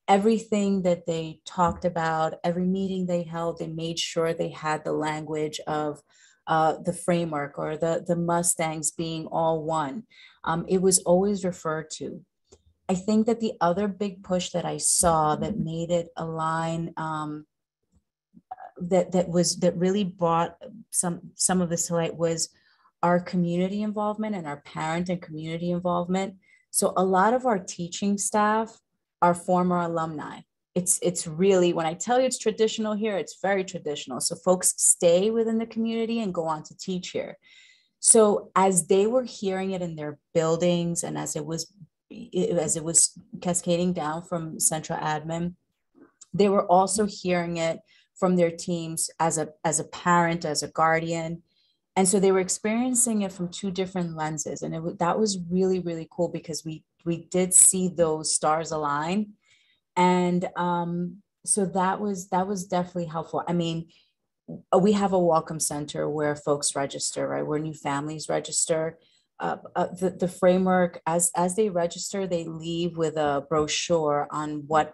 everything that they talked about, every meeting they held, they made sure they had the language of uh, the framework or the, the Mustangs being all one. Um, it was always referred to. I think that the other big push that I saw that made it align um, that that was that really brought some some of this to light was our community involvement and our parent and community involvement. So a lot of our teaching staff our former alumni. It's, it's really, when I tell you it's traditional here, it's very traditional. So folks stay within the community and go on to teach here. So as they were hearing it in their buildings and as it was as it was cascading down from central admin, they were also hearing it from their teams as a as a parent, as a guardian. And so they were experiencing it from two different lenses. And it, that was really, really cool because we we did see those stars align. And um, so that was that was definitely helpful. I mean, uh, we have a welcome center where folks register, right? Where new families register. Uh, uh, the, the framework as as they register, they leave with a brochure on what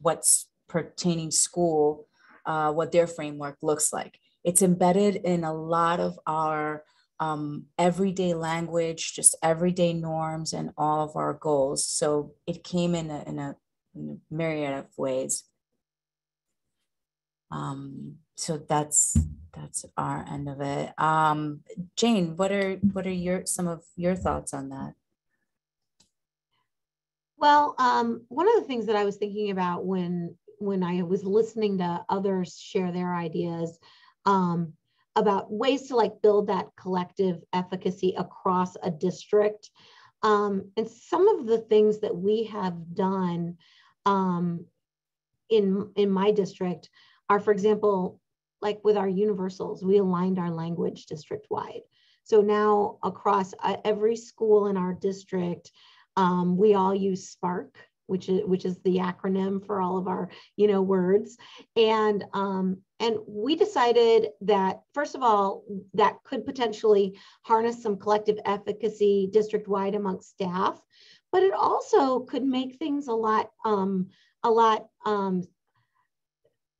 what's pertaining school, uh, what their framework looks like. It's embedded in a lot of our um, everyday language, just everyday norms, and all of our goals. So it came in a, in a, in a myriad of ways. Um, so that's that's our end of it. Um, Jane, what are what are your some of your thoughts on that? Well, um, one of the things that I was thinking about when when I was listening to others share their ideas um, about ways to like build that collective efficacy across a district. Um, and some of the things that we have done um, in, in my district are, for example, like with our universals, we aligned our language district wide. So now across uh, every school in our district, um, we all use Spark which is which is the acronym for all of our you know words. And um, and we decided that first of all that could potentially harness some collective efficacy district wide amongst staff but it also could make things a lot um, a lot um,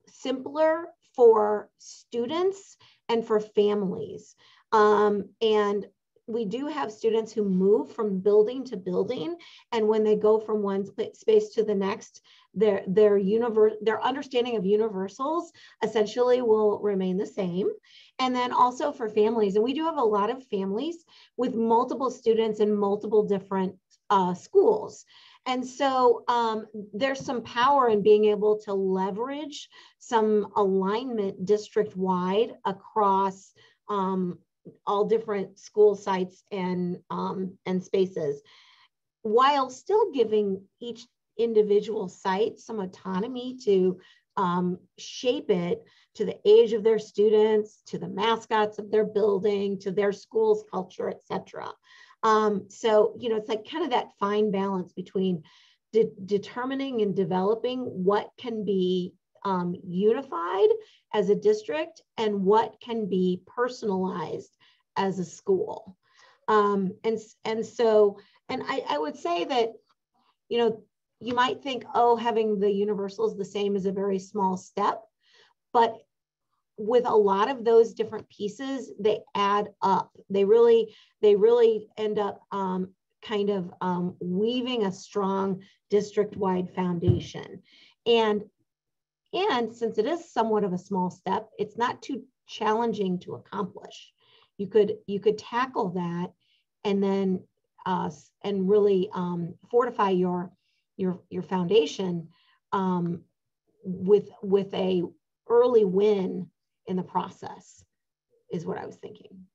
simpler for students and for families. Um, and we do have students who move from building to building and when they go from one space to the next their their universe their understanding of universals essentially will remain the same. And then also for families and we do have a lot of families with multiple students in multiple different uh, schools. And so um, there's some power in being able to leverage some alignment district wide across um, all different school sites and, um, and spaces, while still giving each individual site some autonomy to um, shape it to the age of their students, to the mascots of their building, to their school's culture, etc. Um, so, you know, it's like kind of that fine balance between de determining and developing what can be um, unified as a district and what can be personalized as a school. Um, and, and so, and I, I would say that, you know, you might think, oh, having the universals the same is a very small step, but with a lot of those different pieces, they add up. They really, they really end up um, kind of um, weaving a strong district-wide foundation. And and since it is somewhat of a small step, it's not too challenging to accomplish. You could you could tackle that and then uh, and really um, fortify your your your foundation um, with with a early win in the process is what I was thinking.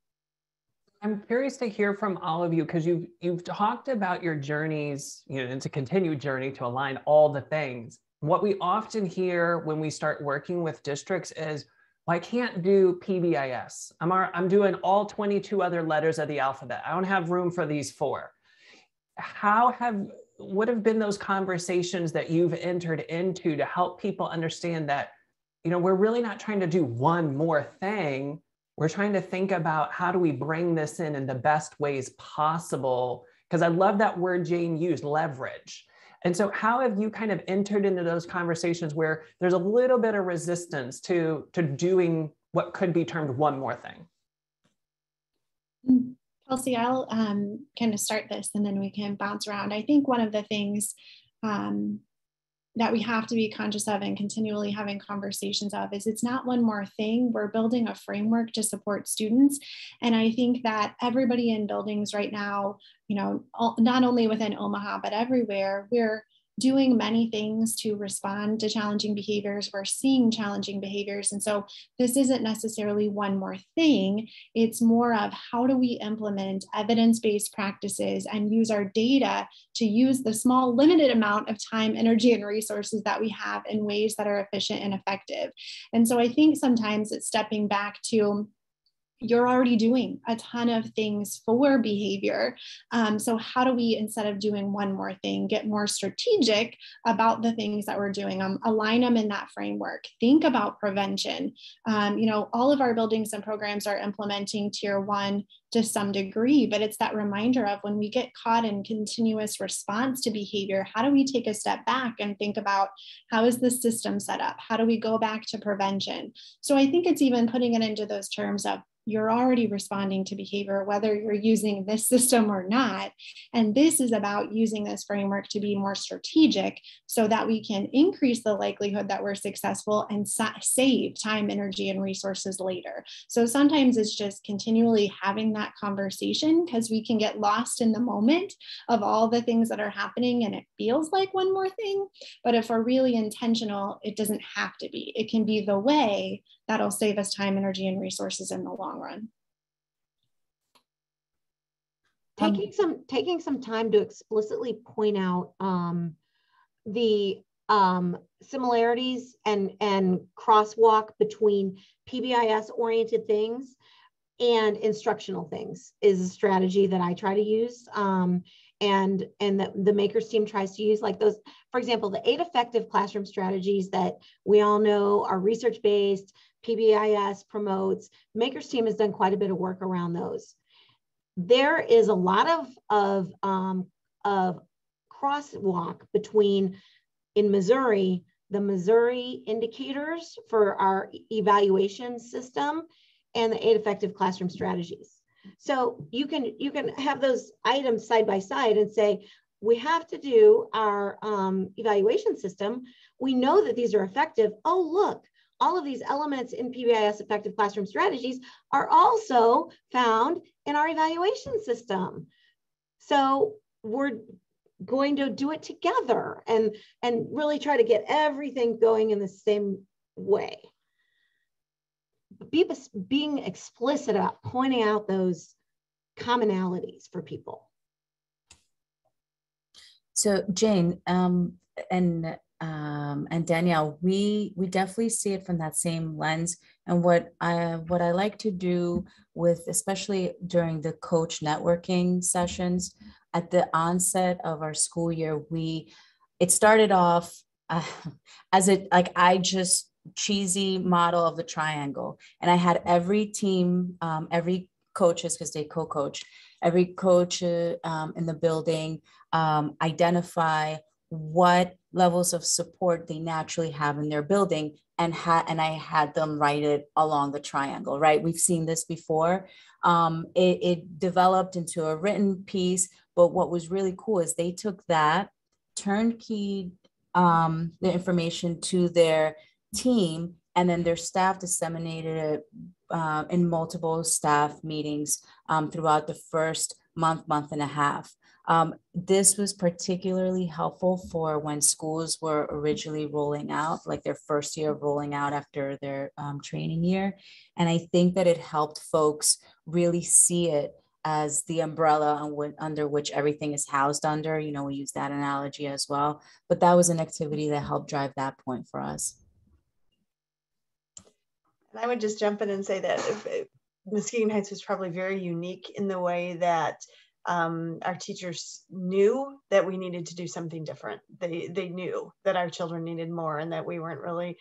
I'm curious to hear from all of you because you've you've talked about your journeys, you know, it's a continued journey to align all the things what we often hear when we start working with districts is, well, I can't do PBIS. I'm, I'm doing all 22 other letters of the alphabet. I don't have room for these four. How have, what have been those conversations that you've entered into to help people understand that, you know, we're really not trying to do one more thing. We're trying to think about how do we bring this in in the best ways possible? Because I love that word Jane used, leverage and so, how have you kind of entered into those conversations where there's a little bit of resistance to, to doing what could be termed one more thing? Mm, Kelsey, I'll um, kind of start this and then we can bounce around. I think one of the things um, that we have to be conscious of and continually having conversations of is it's not one more thing. We're building a framework to support students. And I think that everybody in buildings right now, you know, not only within Omaha, but everywhere, we're doing many things to respond to challenging behaviors. We're seeing challenging behaviors. And so this isn't necessarily one more thing. It's more of how do we implement evidence based practices and use our data to use the small, limited amount of time, energy, and resources that we have in ways that are efficient and effective. And so I think sometimes it's stepping back to you're already doing a ton of things for behavior. Um, so, how do we, instead of doing one more thing, get more strategic about the things that we're doing? Um, align them in that framework. Think about prevention. Um, you know, all of our buildings and programs are implementing tier one to some degree, but it's that reminder of when we get caught in continuous response to behavior, how do we take a step back and think about how is the system set up? How do we go back to prevention? So, I think it's even putting it into those terms of you're already responding to behavior, whether you're using this system or not. And this is about using this framework to be more strategic so that we can increase the likelihood that we're successful and save time, energy, and resources later. So sometimes it's just continually having that conversation because we can get lost in the moment of all the things that are happening and it feels like one more thing. But if we're really intentional, it doesn't have to be. It can be the way that'll save us time, energy, and resources in the long run. Taking some taking some time to explicitly point out um, the um, similarities and and crosswalk between PBIS oriented things and instructional things is a strategy that I try to use. Um, and and that the makers team tries to use like those for example the eight effective classroom strategies that we all know are research based PBIS promotes. Makers team has done quite a bit of work around those. There is a lot of, of, um, of crosswalk between, in Missouri, the Missouri indicators for our evaluation system and the eight effective classroom strategies. So you can you can have those items side by side and say, we have to do our um, evaluation system. We know that these are effective. Oh, look, all of these elements in PBIS effective classroom strategies are also found in our evaluation system. So we're going to do it together and, and really try to get everything going in the same way. Be, being explicit about pointing out those commonalities for people. So Jane, um, and um, and Danielle, we we definitely see it from that same lens. And what I what I like to do with, especially during the coach networking sessions, at the onset of our school year, we it started off uh, as it like I just cheesy model of the triangle, and I had every team, um, every coaches because they co-coach, every coach uh, um, in the building um, identify what levels of support they naturally have in their building and had and I had them write it along the triangle, right? We've seen this before. Um, it, it developed into a written piece, but what was really cool is they took that, turnkey um, the information to their team, and then their staff disseminated it uh, in multiple staff meetings um, throughout the first month, month and a half. Um, this was particularly helpful for when schools were originally rolling out, like their first year of rolling out after their um, training year. And I think that it helped folks really see it as the umbrella under which everything is housed under. You know, we use that analogy as well. But that was an activity that helped drive that point for us. And I would just jump in and say that if, Muskegon Heights was probably very unique in the way that um, our teachers knew that we needed to do something different. They they knew that our children needed more and that we weren't really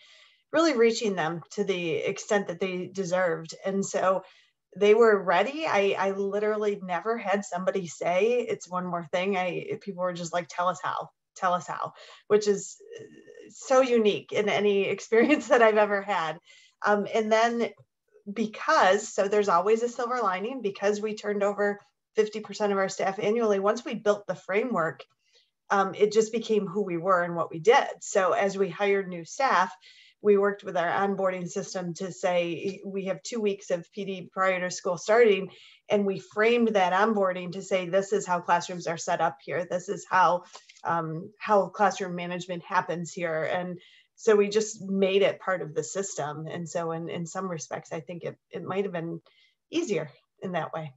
really reaching them to the extent that they deserved. And so they were ready. I, I literally never had somebody say it's one more thing. I people were just like, tell us how, tell us how, which is uh, so unique in any experience that I've ever had. Um, and then because so there's always a silver lining because we turned over 50% of our staff annually, once we built the framework, um, it just became who we were and what we did. So as we hired new staff, we worked with our onboarding system to say we have two weeks of PD prior to school starting, and we framed that onboarding to say this is how classrooms are set up here. This is how um, how classroom management happens here, and so we just made it part of the system. And so, in in some respects, I think it it might have been easier in that way.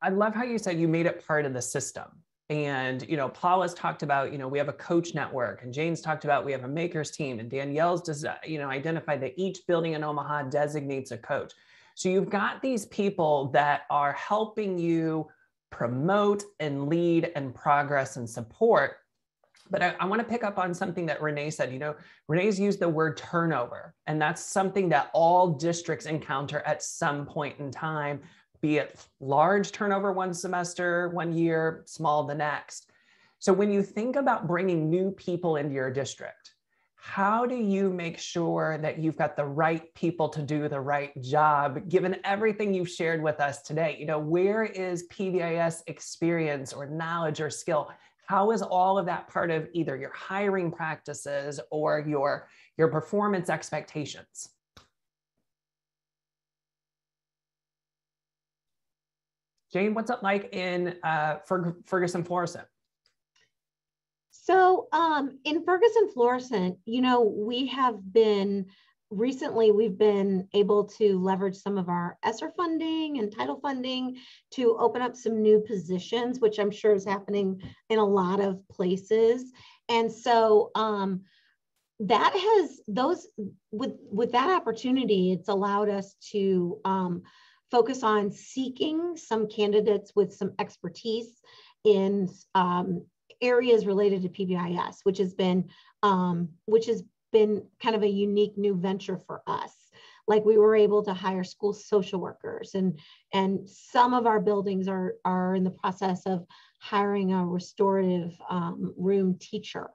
I love how you said you made it part of the system and, you know, Paula's talked about, you know, we have a coach network and Jane's talked about we have a makers team and Danielle's does, you know, identify that each building in Omaha designates a coach. So you've got these people that are helping you promote and lead and progress and support. But I, I want to pick up on something that Renee said. You know, Renee's used the word turnover, and that's something that all districts encounter at some point in time be it large turnover one semester, one year, small the next. So when you think about bringing new people into your district, how do you make sure that you've got the right people to do the right job given everything you've shared with us today? You know where is pbis experience or knowledge or skill? How is all of that part of either your hiring practices or your your performance expectations Jane, what's it like in uh, Ferguson Florissant? So um, in Ferguson Florissant, you know, we have been recently we've been able to leverage some of our ESSER funding and title funding to open up some new positions, which I'm sure is happening in a lot of places. And so um, that has those with with that opportunity, it's allowed us to um, focus on seeking some candidates with some expertise in um, areas related to PBIS, which has been um, which has been kind of a unique new venture for us. Like we were able to hire school social workers, and and some of our buildings are are in the process of hiring a restorative um, room teacher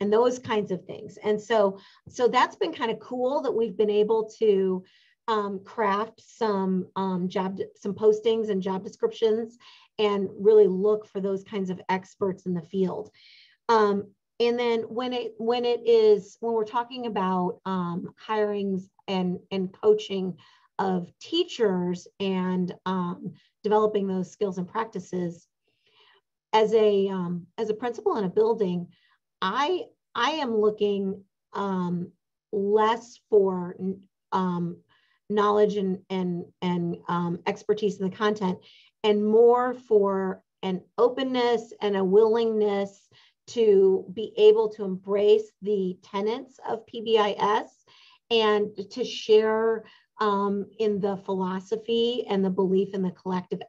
and those kinds of things. And so so that's been kind of cool that we've been able to um, craft some um, job some postings and job descriptions and really look for those kinds of experts in the field. Um, and then when it when it is when we're talking about um, hirings and and coaching of teachers and um, developing those skills and practices as a um, as a principal in a building i i am looking um, less for um, knowledge and and and um, expertise in the content, and more for an openness and a willingness to be able to embrace the tenets of PBIS and to share um, in the philosophy and the belief in the collective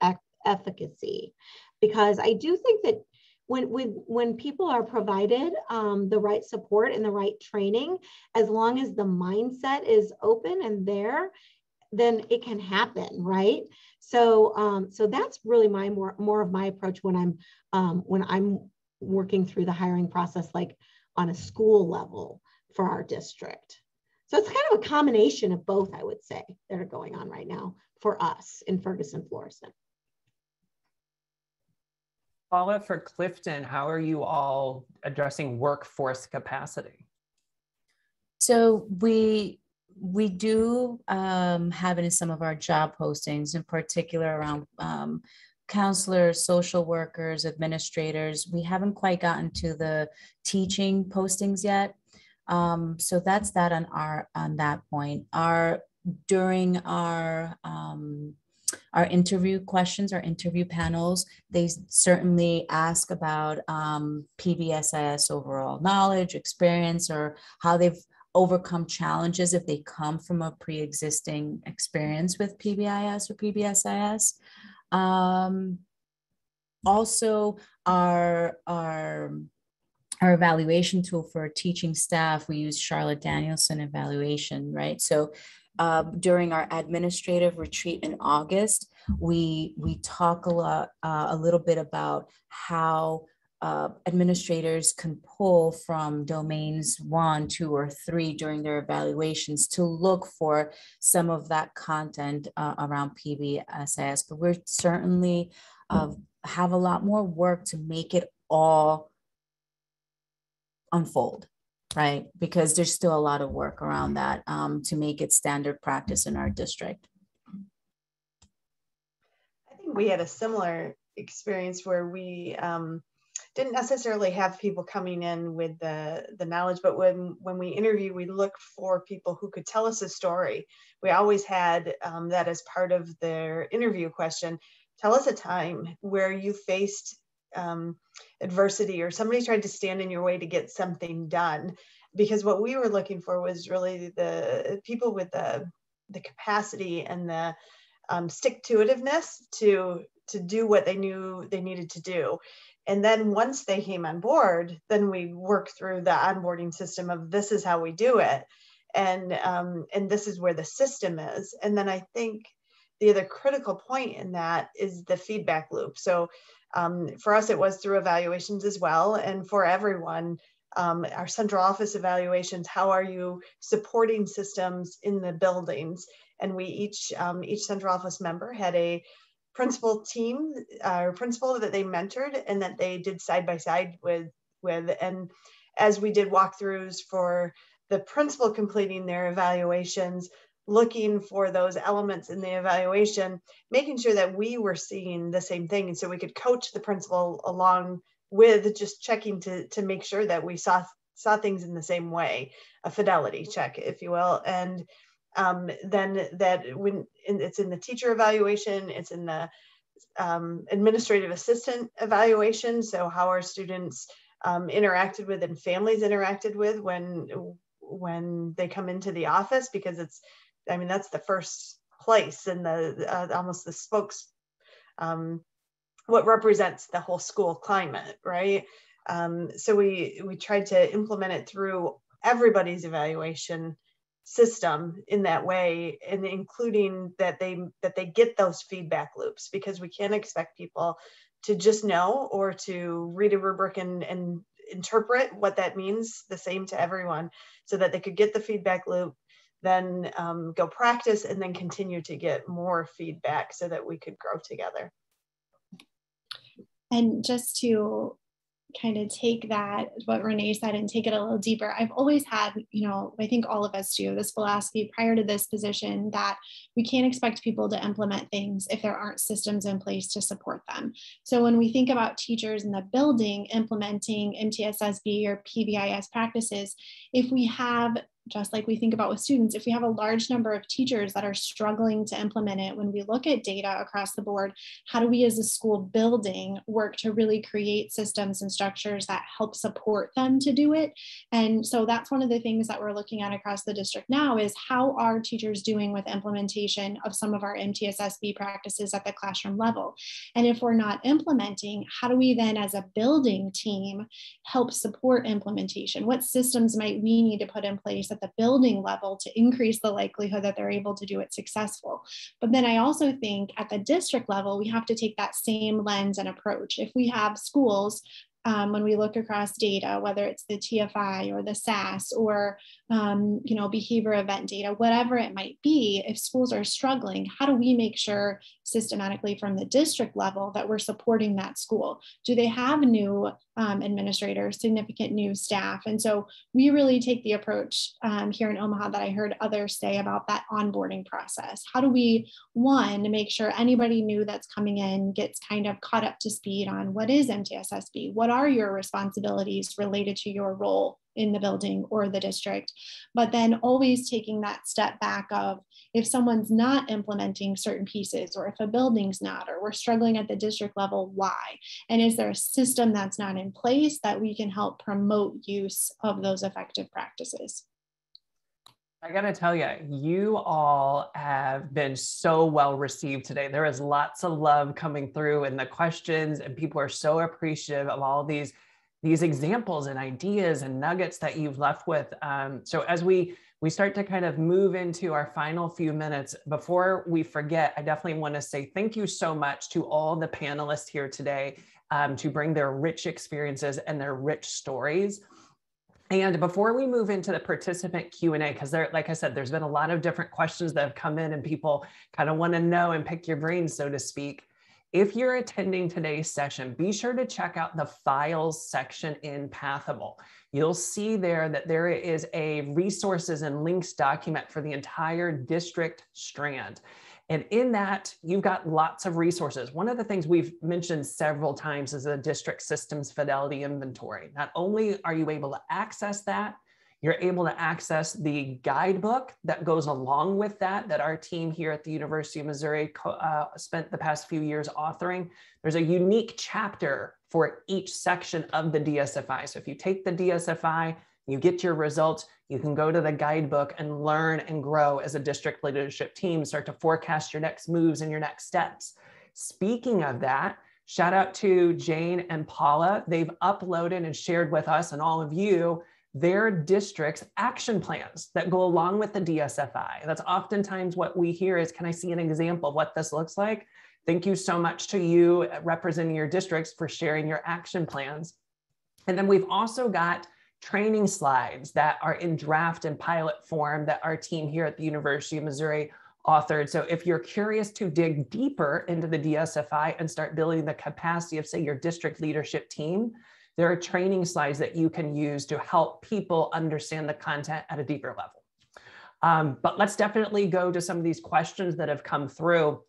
efficacy. Because I do think that when, when, when people are provided um, the right support and the right training, as long as the mindset is open and there, then it can happen, right? So, um, so that's really my more more of my approach when I'm um, when I'm working through the hiring process, like on a school level for our district. So it's kind of a combination of both, I would say, that are going on right now for us in Ferguson Florissant. Paula, for Clifton, how are you all addressing workforce capacity? So we we do um, have it in some of our job postings, in particular around um, counselors, social workers, administrators. We haven't quite gotten to the teaching postings yet. Um, so that's that on our on that point. Our during our um, our interview questions, our interview panels, they certainly ask about um, PBSIS overall knowledge, experience, or how they've overcome challenges if they come from a pre-existing experience with PBIS or PBSIS. Um, also, our, our, our evaluation tool for teaching staff, we use Charlotte Danielson evaluation, right? So uh, during our administrative retreat in August, we we talk a lot, uh, a little bit about how uh, administrators can pull from domains one, two, or three during their evaluations to look for some of that content uh, around PBSIS. But we're certainly uh, have a lot more work to make it all unfold. Right? Because there's still a lot of work around that um, to make it standard practice in our district. I think we had a similar experience where we um, didn't necessarily have people coming in with the the knowledge but when when we interview we look for people who could tell us a story we always had um, that as part of their interview question tell us a time where you faced um, adversity or somebody tried to stand in your way to get something done. Because what we were looking for was really the people with the the capacity and the um, stick to itiveness to to do what they knew they needed to do. And then once they came on board then we work through the onboarding system of this is how we do it. And um, and this is where the system is. And then i think the other critical point in that is the feedback loop. So um, for us it was through evaluations as well and for everyone um, our central office evaluations how are you supporting systems in the buildings? And we each um, each central office member had a principal team uh, or principal that they mentored and that they did side by side with with. And as we did walkthroughs for the principal completing their evaluations looking for those elements in the evaluation making sure that we were seeing the same thing and so we could coach the principal along with just checking to to make sure that we saw saw things in the same way a fidelity check if you will and um, then that when it's in the teacher evaluation, it's in the um, administrative assistant evaluation. So how our students um, interacted with and families interacted with when when they come into the office, because it's, I mean, that's the first place and the uh, almost the spokes, um, what represents the whole school climate, right? Um, so we we tried to implement it through everybody's evaluation system in that way and including that they that they get those feedback loops because we can't expect people to just know or to read a rubric and, and interpret what that means the same to everyone so that they could get the feedback loop then um, go practice and then continue to get more feedback so that we could grow together. And just to kind of take that what renee said and take it a little deeper i've always had you know i think all of us do this philosophy prior to this position that we can't expect people to implement things if there aren't systems in place to support them. So when we think about teachers in the building implementing mtssb or pbis practices if we have just like we think about with students, if we have a large number of teachers that are struggling to implement it, when we look at data across the board, how do we as a school building work to really create systems and structures that help support them to do it? And so that's one of the things that we're looking at across the district now is how are teachers doing with implementation of some of our MTSSB practices at the classroom level? And if we're not implementing, how do we then as a building team help support implementation? What systems might we need to put in place at the building level to increase the likelihood that they're able to do it successful. But then I also think at the district level, we have to take that same lens and approach. If we have schools um, when we look across data, whether it's the TFI or the SAS or um, you know behavior event data, whatever it might be, if schools are struggling, how do we make sure systematically from the district level that we're supporting that school? Do they have new um, administrators, significant new staff? And so we really take the approach um, here in Omaha that I heard others say about that onboarding process. How do we, one, make sure anybody new that's coming in gets kind of caught up to speed on what is MTSSB? What are your responsibilities related to your role in the building or the district, but then always taking that step back of if someone's not implementing certain pieces or if a building's not or we're struggling at the district level, why? And is there a system that's not in place that we can help promote use of those effective practices? I got to tell you, you all have been so well received today. There is lots of love coming through in the questions, and people are so appreciative of all these these examples and ideas and nuggets that you've left with. Um, so as we we start to kind of move into our final few minutes, before we forget, I definitely want to say thank you so much to all the panelists here today um, to bring their rich experiences and their rich stories. And before we move into the participant Q&A, because there, like I said, there's been a lot of different questions that have come in and people kind of want to know and pick your brains, so to speak. If you're attending today's session, be sure to check out the files section in Pathable. you'll see there that there is a resources and links document for the entire district strand. And in that, you've got lots of resources. One of the things we've mentioned several times is the district systems fidelity inventory. Not only are you able to access that, you're able to access the guidebook that goes along with that, that our team here at the University of Missouri uh, spent the past few years authoring. There's a unique chapter for each section of the DSFI. So if you take the DSFI, you get your results, you can go to the guidebook and learn and grow as a district leadership team, start to forecast your next moves and your next steps. Speaking of that, shout out to Jane and Paula. They've uploaded and shared with us and all of you their district's action plans that go along with the DSFI. That's oftentimes what we hear is, can I see an example of what this looks like? Thank you so much to you representing your districts for sharing your action plans. And then we've also got training slides that are in draft and pilot form that our team here at the University of Missouri authored. So if you're curious to dig deeper into the DSFI and start building the capacity of, say, your district leadership team, there are training slides that you can use to help people understand the content at a deeper level. Um, but let's definitely go to some of these questions that have come through.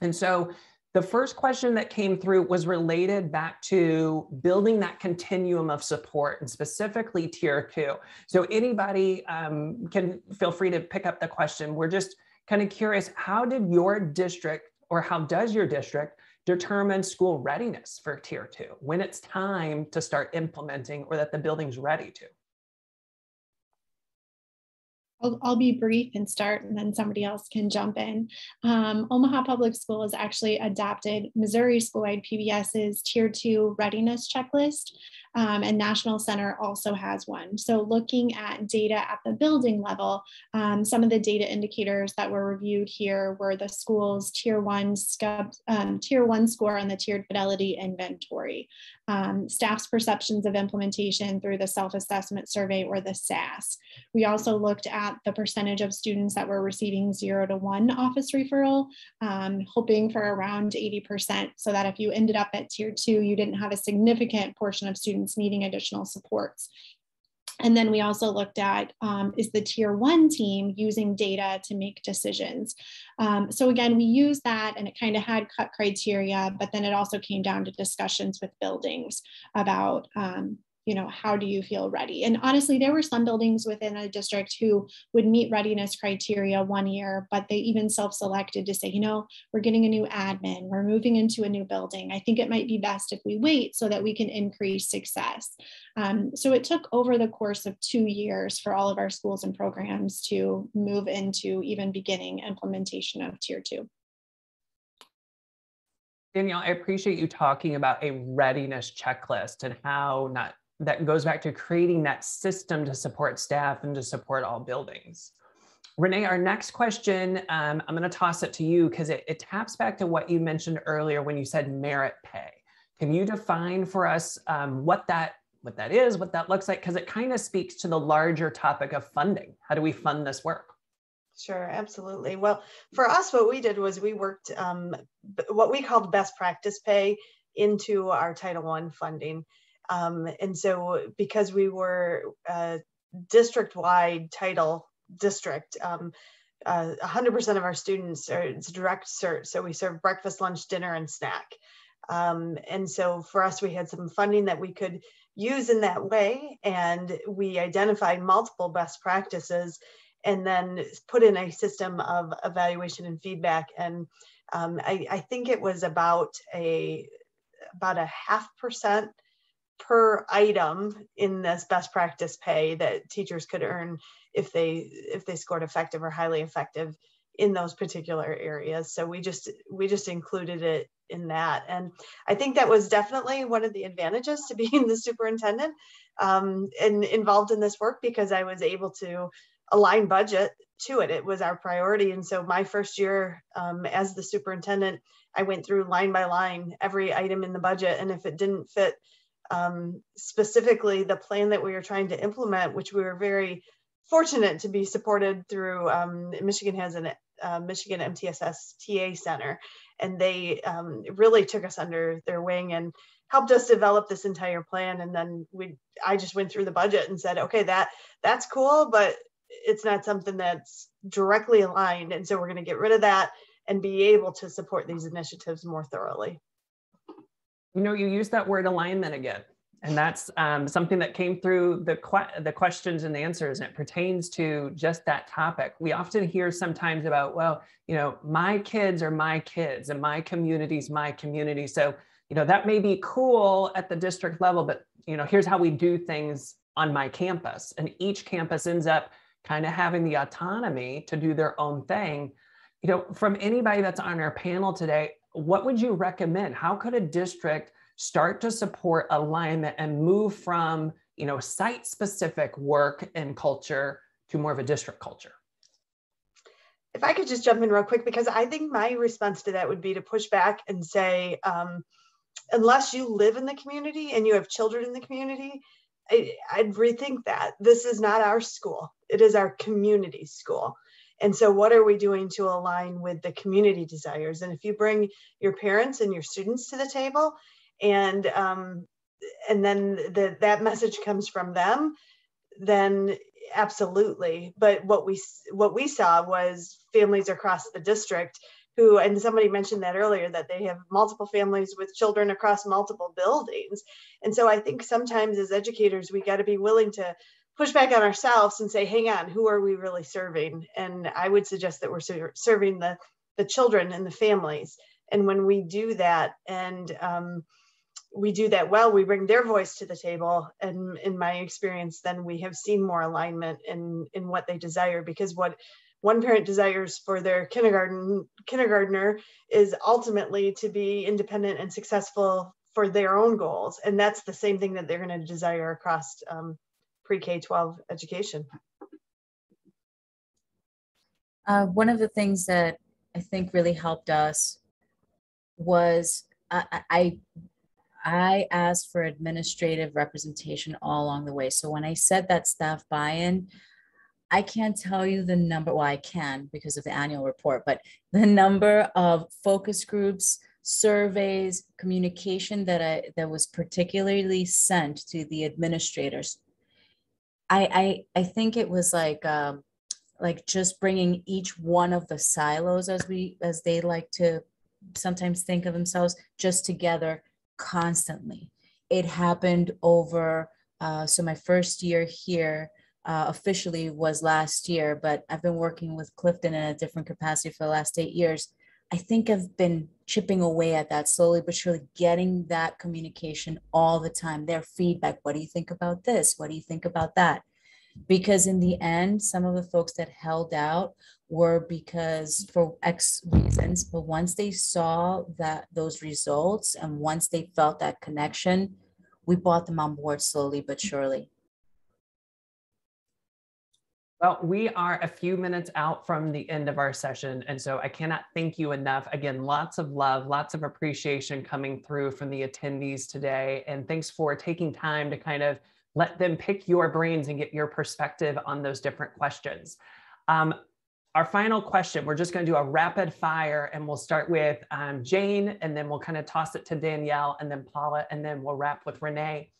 And so the first question that came through was related back to building that continuum of support and specifically tier two. So anybody um, can feel free to pick up the question. We're just kind of curious, how did your district or how does your district determine school readiness for tier two, when it's time to start implementing or that the building's ready to. I'll, I'll, be brief and start, and then somebody else can jump in. Um, Omaha Public Schools actually adopted Missouri Schoolwide PBS's Tier 2 readiness checklist, um, and National Center also has one. So looking at data at the building level, um, some of the data indicators that were reviewed here were the school's Tier 1, um, tier one score on the tiered fidelity inventory um, staff's perceptions of implementation through the self-assessment survey or the SAS. We also looked at the percentage of students that were receiving zero to one office referral, um, hoping for around 80%, so that if you ended up at tier two, you didn't have a significant portion of students needing additional supports. And then we also looked at um, is the tier one team using data to make decisions? Um, so again, we used that and it kind of had cut criteria, but then it also came down to discussions with buildings about um, you know, how do you feel ready? And honestly, there were some buildings within a district who would meet readiness criteria one year, but they even self-selected to say, you know, we're getting a new admin, we're moving into a new building. I think it might be best if we wait so that we can increase success. Um, so it took over the course of two years for all of our schools and programs to move into even beginning implementation of tier two. Danielle, I appreciate you talking about a readiness checklist and how not that goes back to creating that system to support staff and to support all buildings. Renee, our next question, um, I'm going to toss it to you because it, it, taps back to what you mentioned earlier when you said merit pay. Can you define for us um, what that what that is, what that looks like? Because it kind of speaks to the larger topic of funding. How do we fund this work? Sure, absolutely. Well, for us, what we did was we worked um, what we called best practice pay into our Title I funding. Um, and so because we were a district-wide title district, um, uh, 100% of our students are it's direct cert. So we serve breakfast, lunch, dinner, and snack. Um, and so for us, we had some funding that we could use in that way. And we identified multiple best practices and then put in a system of evaluation and feedback. And um, I, I, think it was about a about a half percent per item in this best practice pay that teachers could earn if they if they scored effective or highly effective in those particular areas. So we just we just included it in that. And i think that was definitely one of the advantages to being the superintendent um, and involved in this work because i was able to align budget to it. It was our priority. And so my first year um, as the superintendent i went through line by line every item in the budget. And if it didn't fit um, specifically the plan that we were trying to implement, which we were very fortunate to be supported through. Um, Michigan has an uh, Michigan MTSS TA Center, and they um, really took us under their wing and helped us develop this entire plan. And then we, I just went through the budget and said, okay, that that's cool, but it's not something that's directly aligned. And so we're going to get rid of that and be able to support these initiatives more thoroughly. You know, you use that word alignment again. And that's um, something that came through the, que- the questions and answers, and it pertains to just that topic. We often hear sometimes about, well, you know, my kids are my kids and my community's my community. So, you know, that may be cool at the district level, but, you know, here's how we do things on my campus. And each campus ends up kind of having the autonomy to do their own thing. You know, from anybody that's on our panel today, what would you recommend? How could a district start to support alignment and move from you know site specific work and culture to more of a district culture? If i could just jump in real quick because i think my response to that would be to push back and say um, unless you live in the community and you have children in the community I, i'd rethink that. This is not our school. It is our community school and so, what are we doing to align with the community desires? And if you bring your parents and your students to the table, and um, and then the, that message comes from them then absolutely but what we what we saw was families across the district who and somebody mentioned that earlier that they have multiple families with children across multiple buildings and so i think sometimes as educators we got to be willing to push back on ourselves and say hang on who are we really serving and i would suggest that we're ser- serving the the children and the families and when we do that and um, we do that well, we bring their voice to the table. And in my experience, then we have seen more alignment in, in what they desire because what one parent desires for their kindergarten kindergartner is ultimately to be independent and successful for their own goals. And that's the same thing that they're going to desire across um, pre-K 12 education. Uh, one of the things that I think really helped us was I, I I asked for administrative representation all along the way. So when I said that staff buy-in, I can't tell you the number, well, I can because of the annual report, but the number of focus groups, surveys, communication that I that was particularly sent to the administrators. I I, I think it was like um, like just bringing each one of the silos as we as they like to sometimes think of themselves just together constantly. It happened over, uh, so my first year here uh, officially was last year, but I've been working with Clifton in a different capacity for the last eight years. I think I've been chipping away at that slowly but surely, getting that communication all the time, their feedback. What do you think about this? What do you think about that? Because in the end, some of the folks that held out were because for X reasons, but once they saw that those results and once they felt that connection, we brought them on board slowly but surely. Well, we are a few minutes out from the end of our session. And so I cannot thank you enough. Again, lots of love, lots of appreciation coming through from the attendees today. And thanks for taking time to kind of let them pick your brains and get your perspective on those different questions. Um, our final question, we're just going to do a rapid fire and we'll start with um, Jane and then we'll kind of toss it to Danielle and then Paula and then we'll wrap with Renee.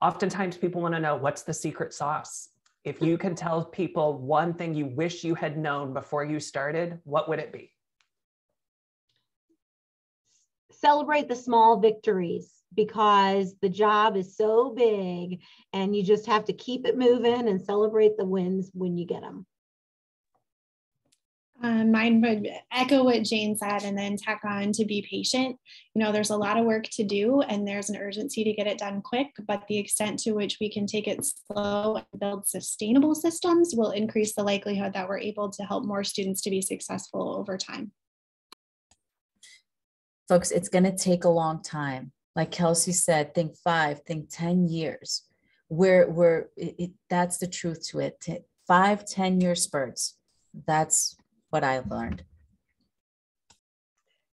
Oftentimes people want to know what's the secret sauce? If you can tell people one thing you wish you had known before you started, what would it be? Celebrate the small victories because the job is so big and you just have to keep it moving and celebrate the wins when you get them. Um, mine would echo what Jane said and then tack on to be patient. You know, there's a lot of work to do and there's an urgency to get it done quick, but the extent to which we can take it slow and build sustainable systems will increase the likelihood that we're able to help more students to be successful over time. Folks, it's going to take a long time. Like Kelsey said, think five, think 10 years. We're it, it, that's the truth to it. Five, 10 year spurts. That's what I learned.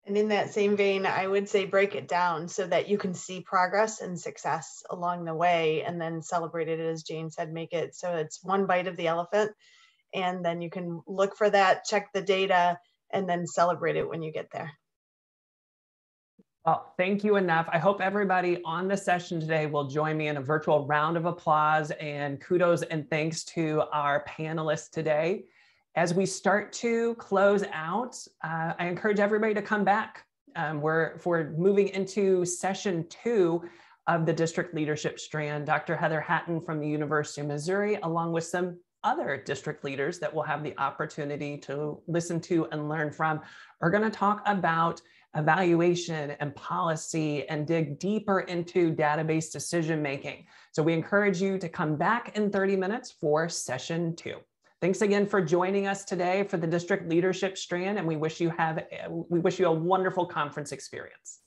And in that same vein, I would say break it down so that you can see progress and success along the way and then celebrate it, as Jane said, make it so it's one bite of the elephant. And then you can look for that, check the data, and then celebrate it when you get there. Well, thank you enough. I hope everybody on the session today will join me in a virtual round of applause and kudos and thanks to our panelists today. As we start to close out, uh, I encourage everybody to come back. Um, we're, we're moving into session two of the district leadership strand. Dr. Heather Hatton from the University of Missouri, along with some other district leaders that we'll have the opportunity to listen to and learn from, are going to talk about evaluation and policy and dig deeper into data-based decision making. So we encourage you to come back in 30 minutes for session two. Thanks again for joining us today for the district leadership strand and we wish you have we wish you a wonderful conference experience.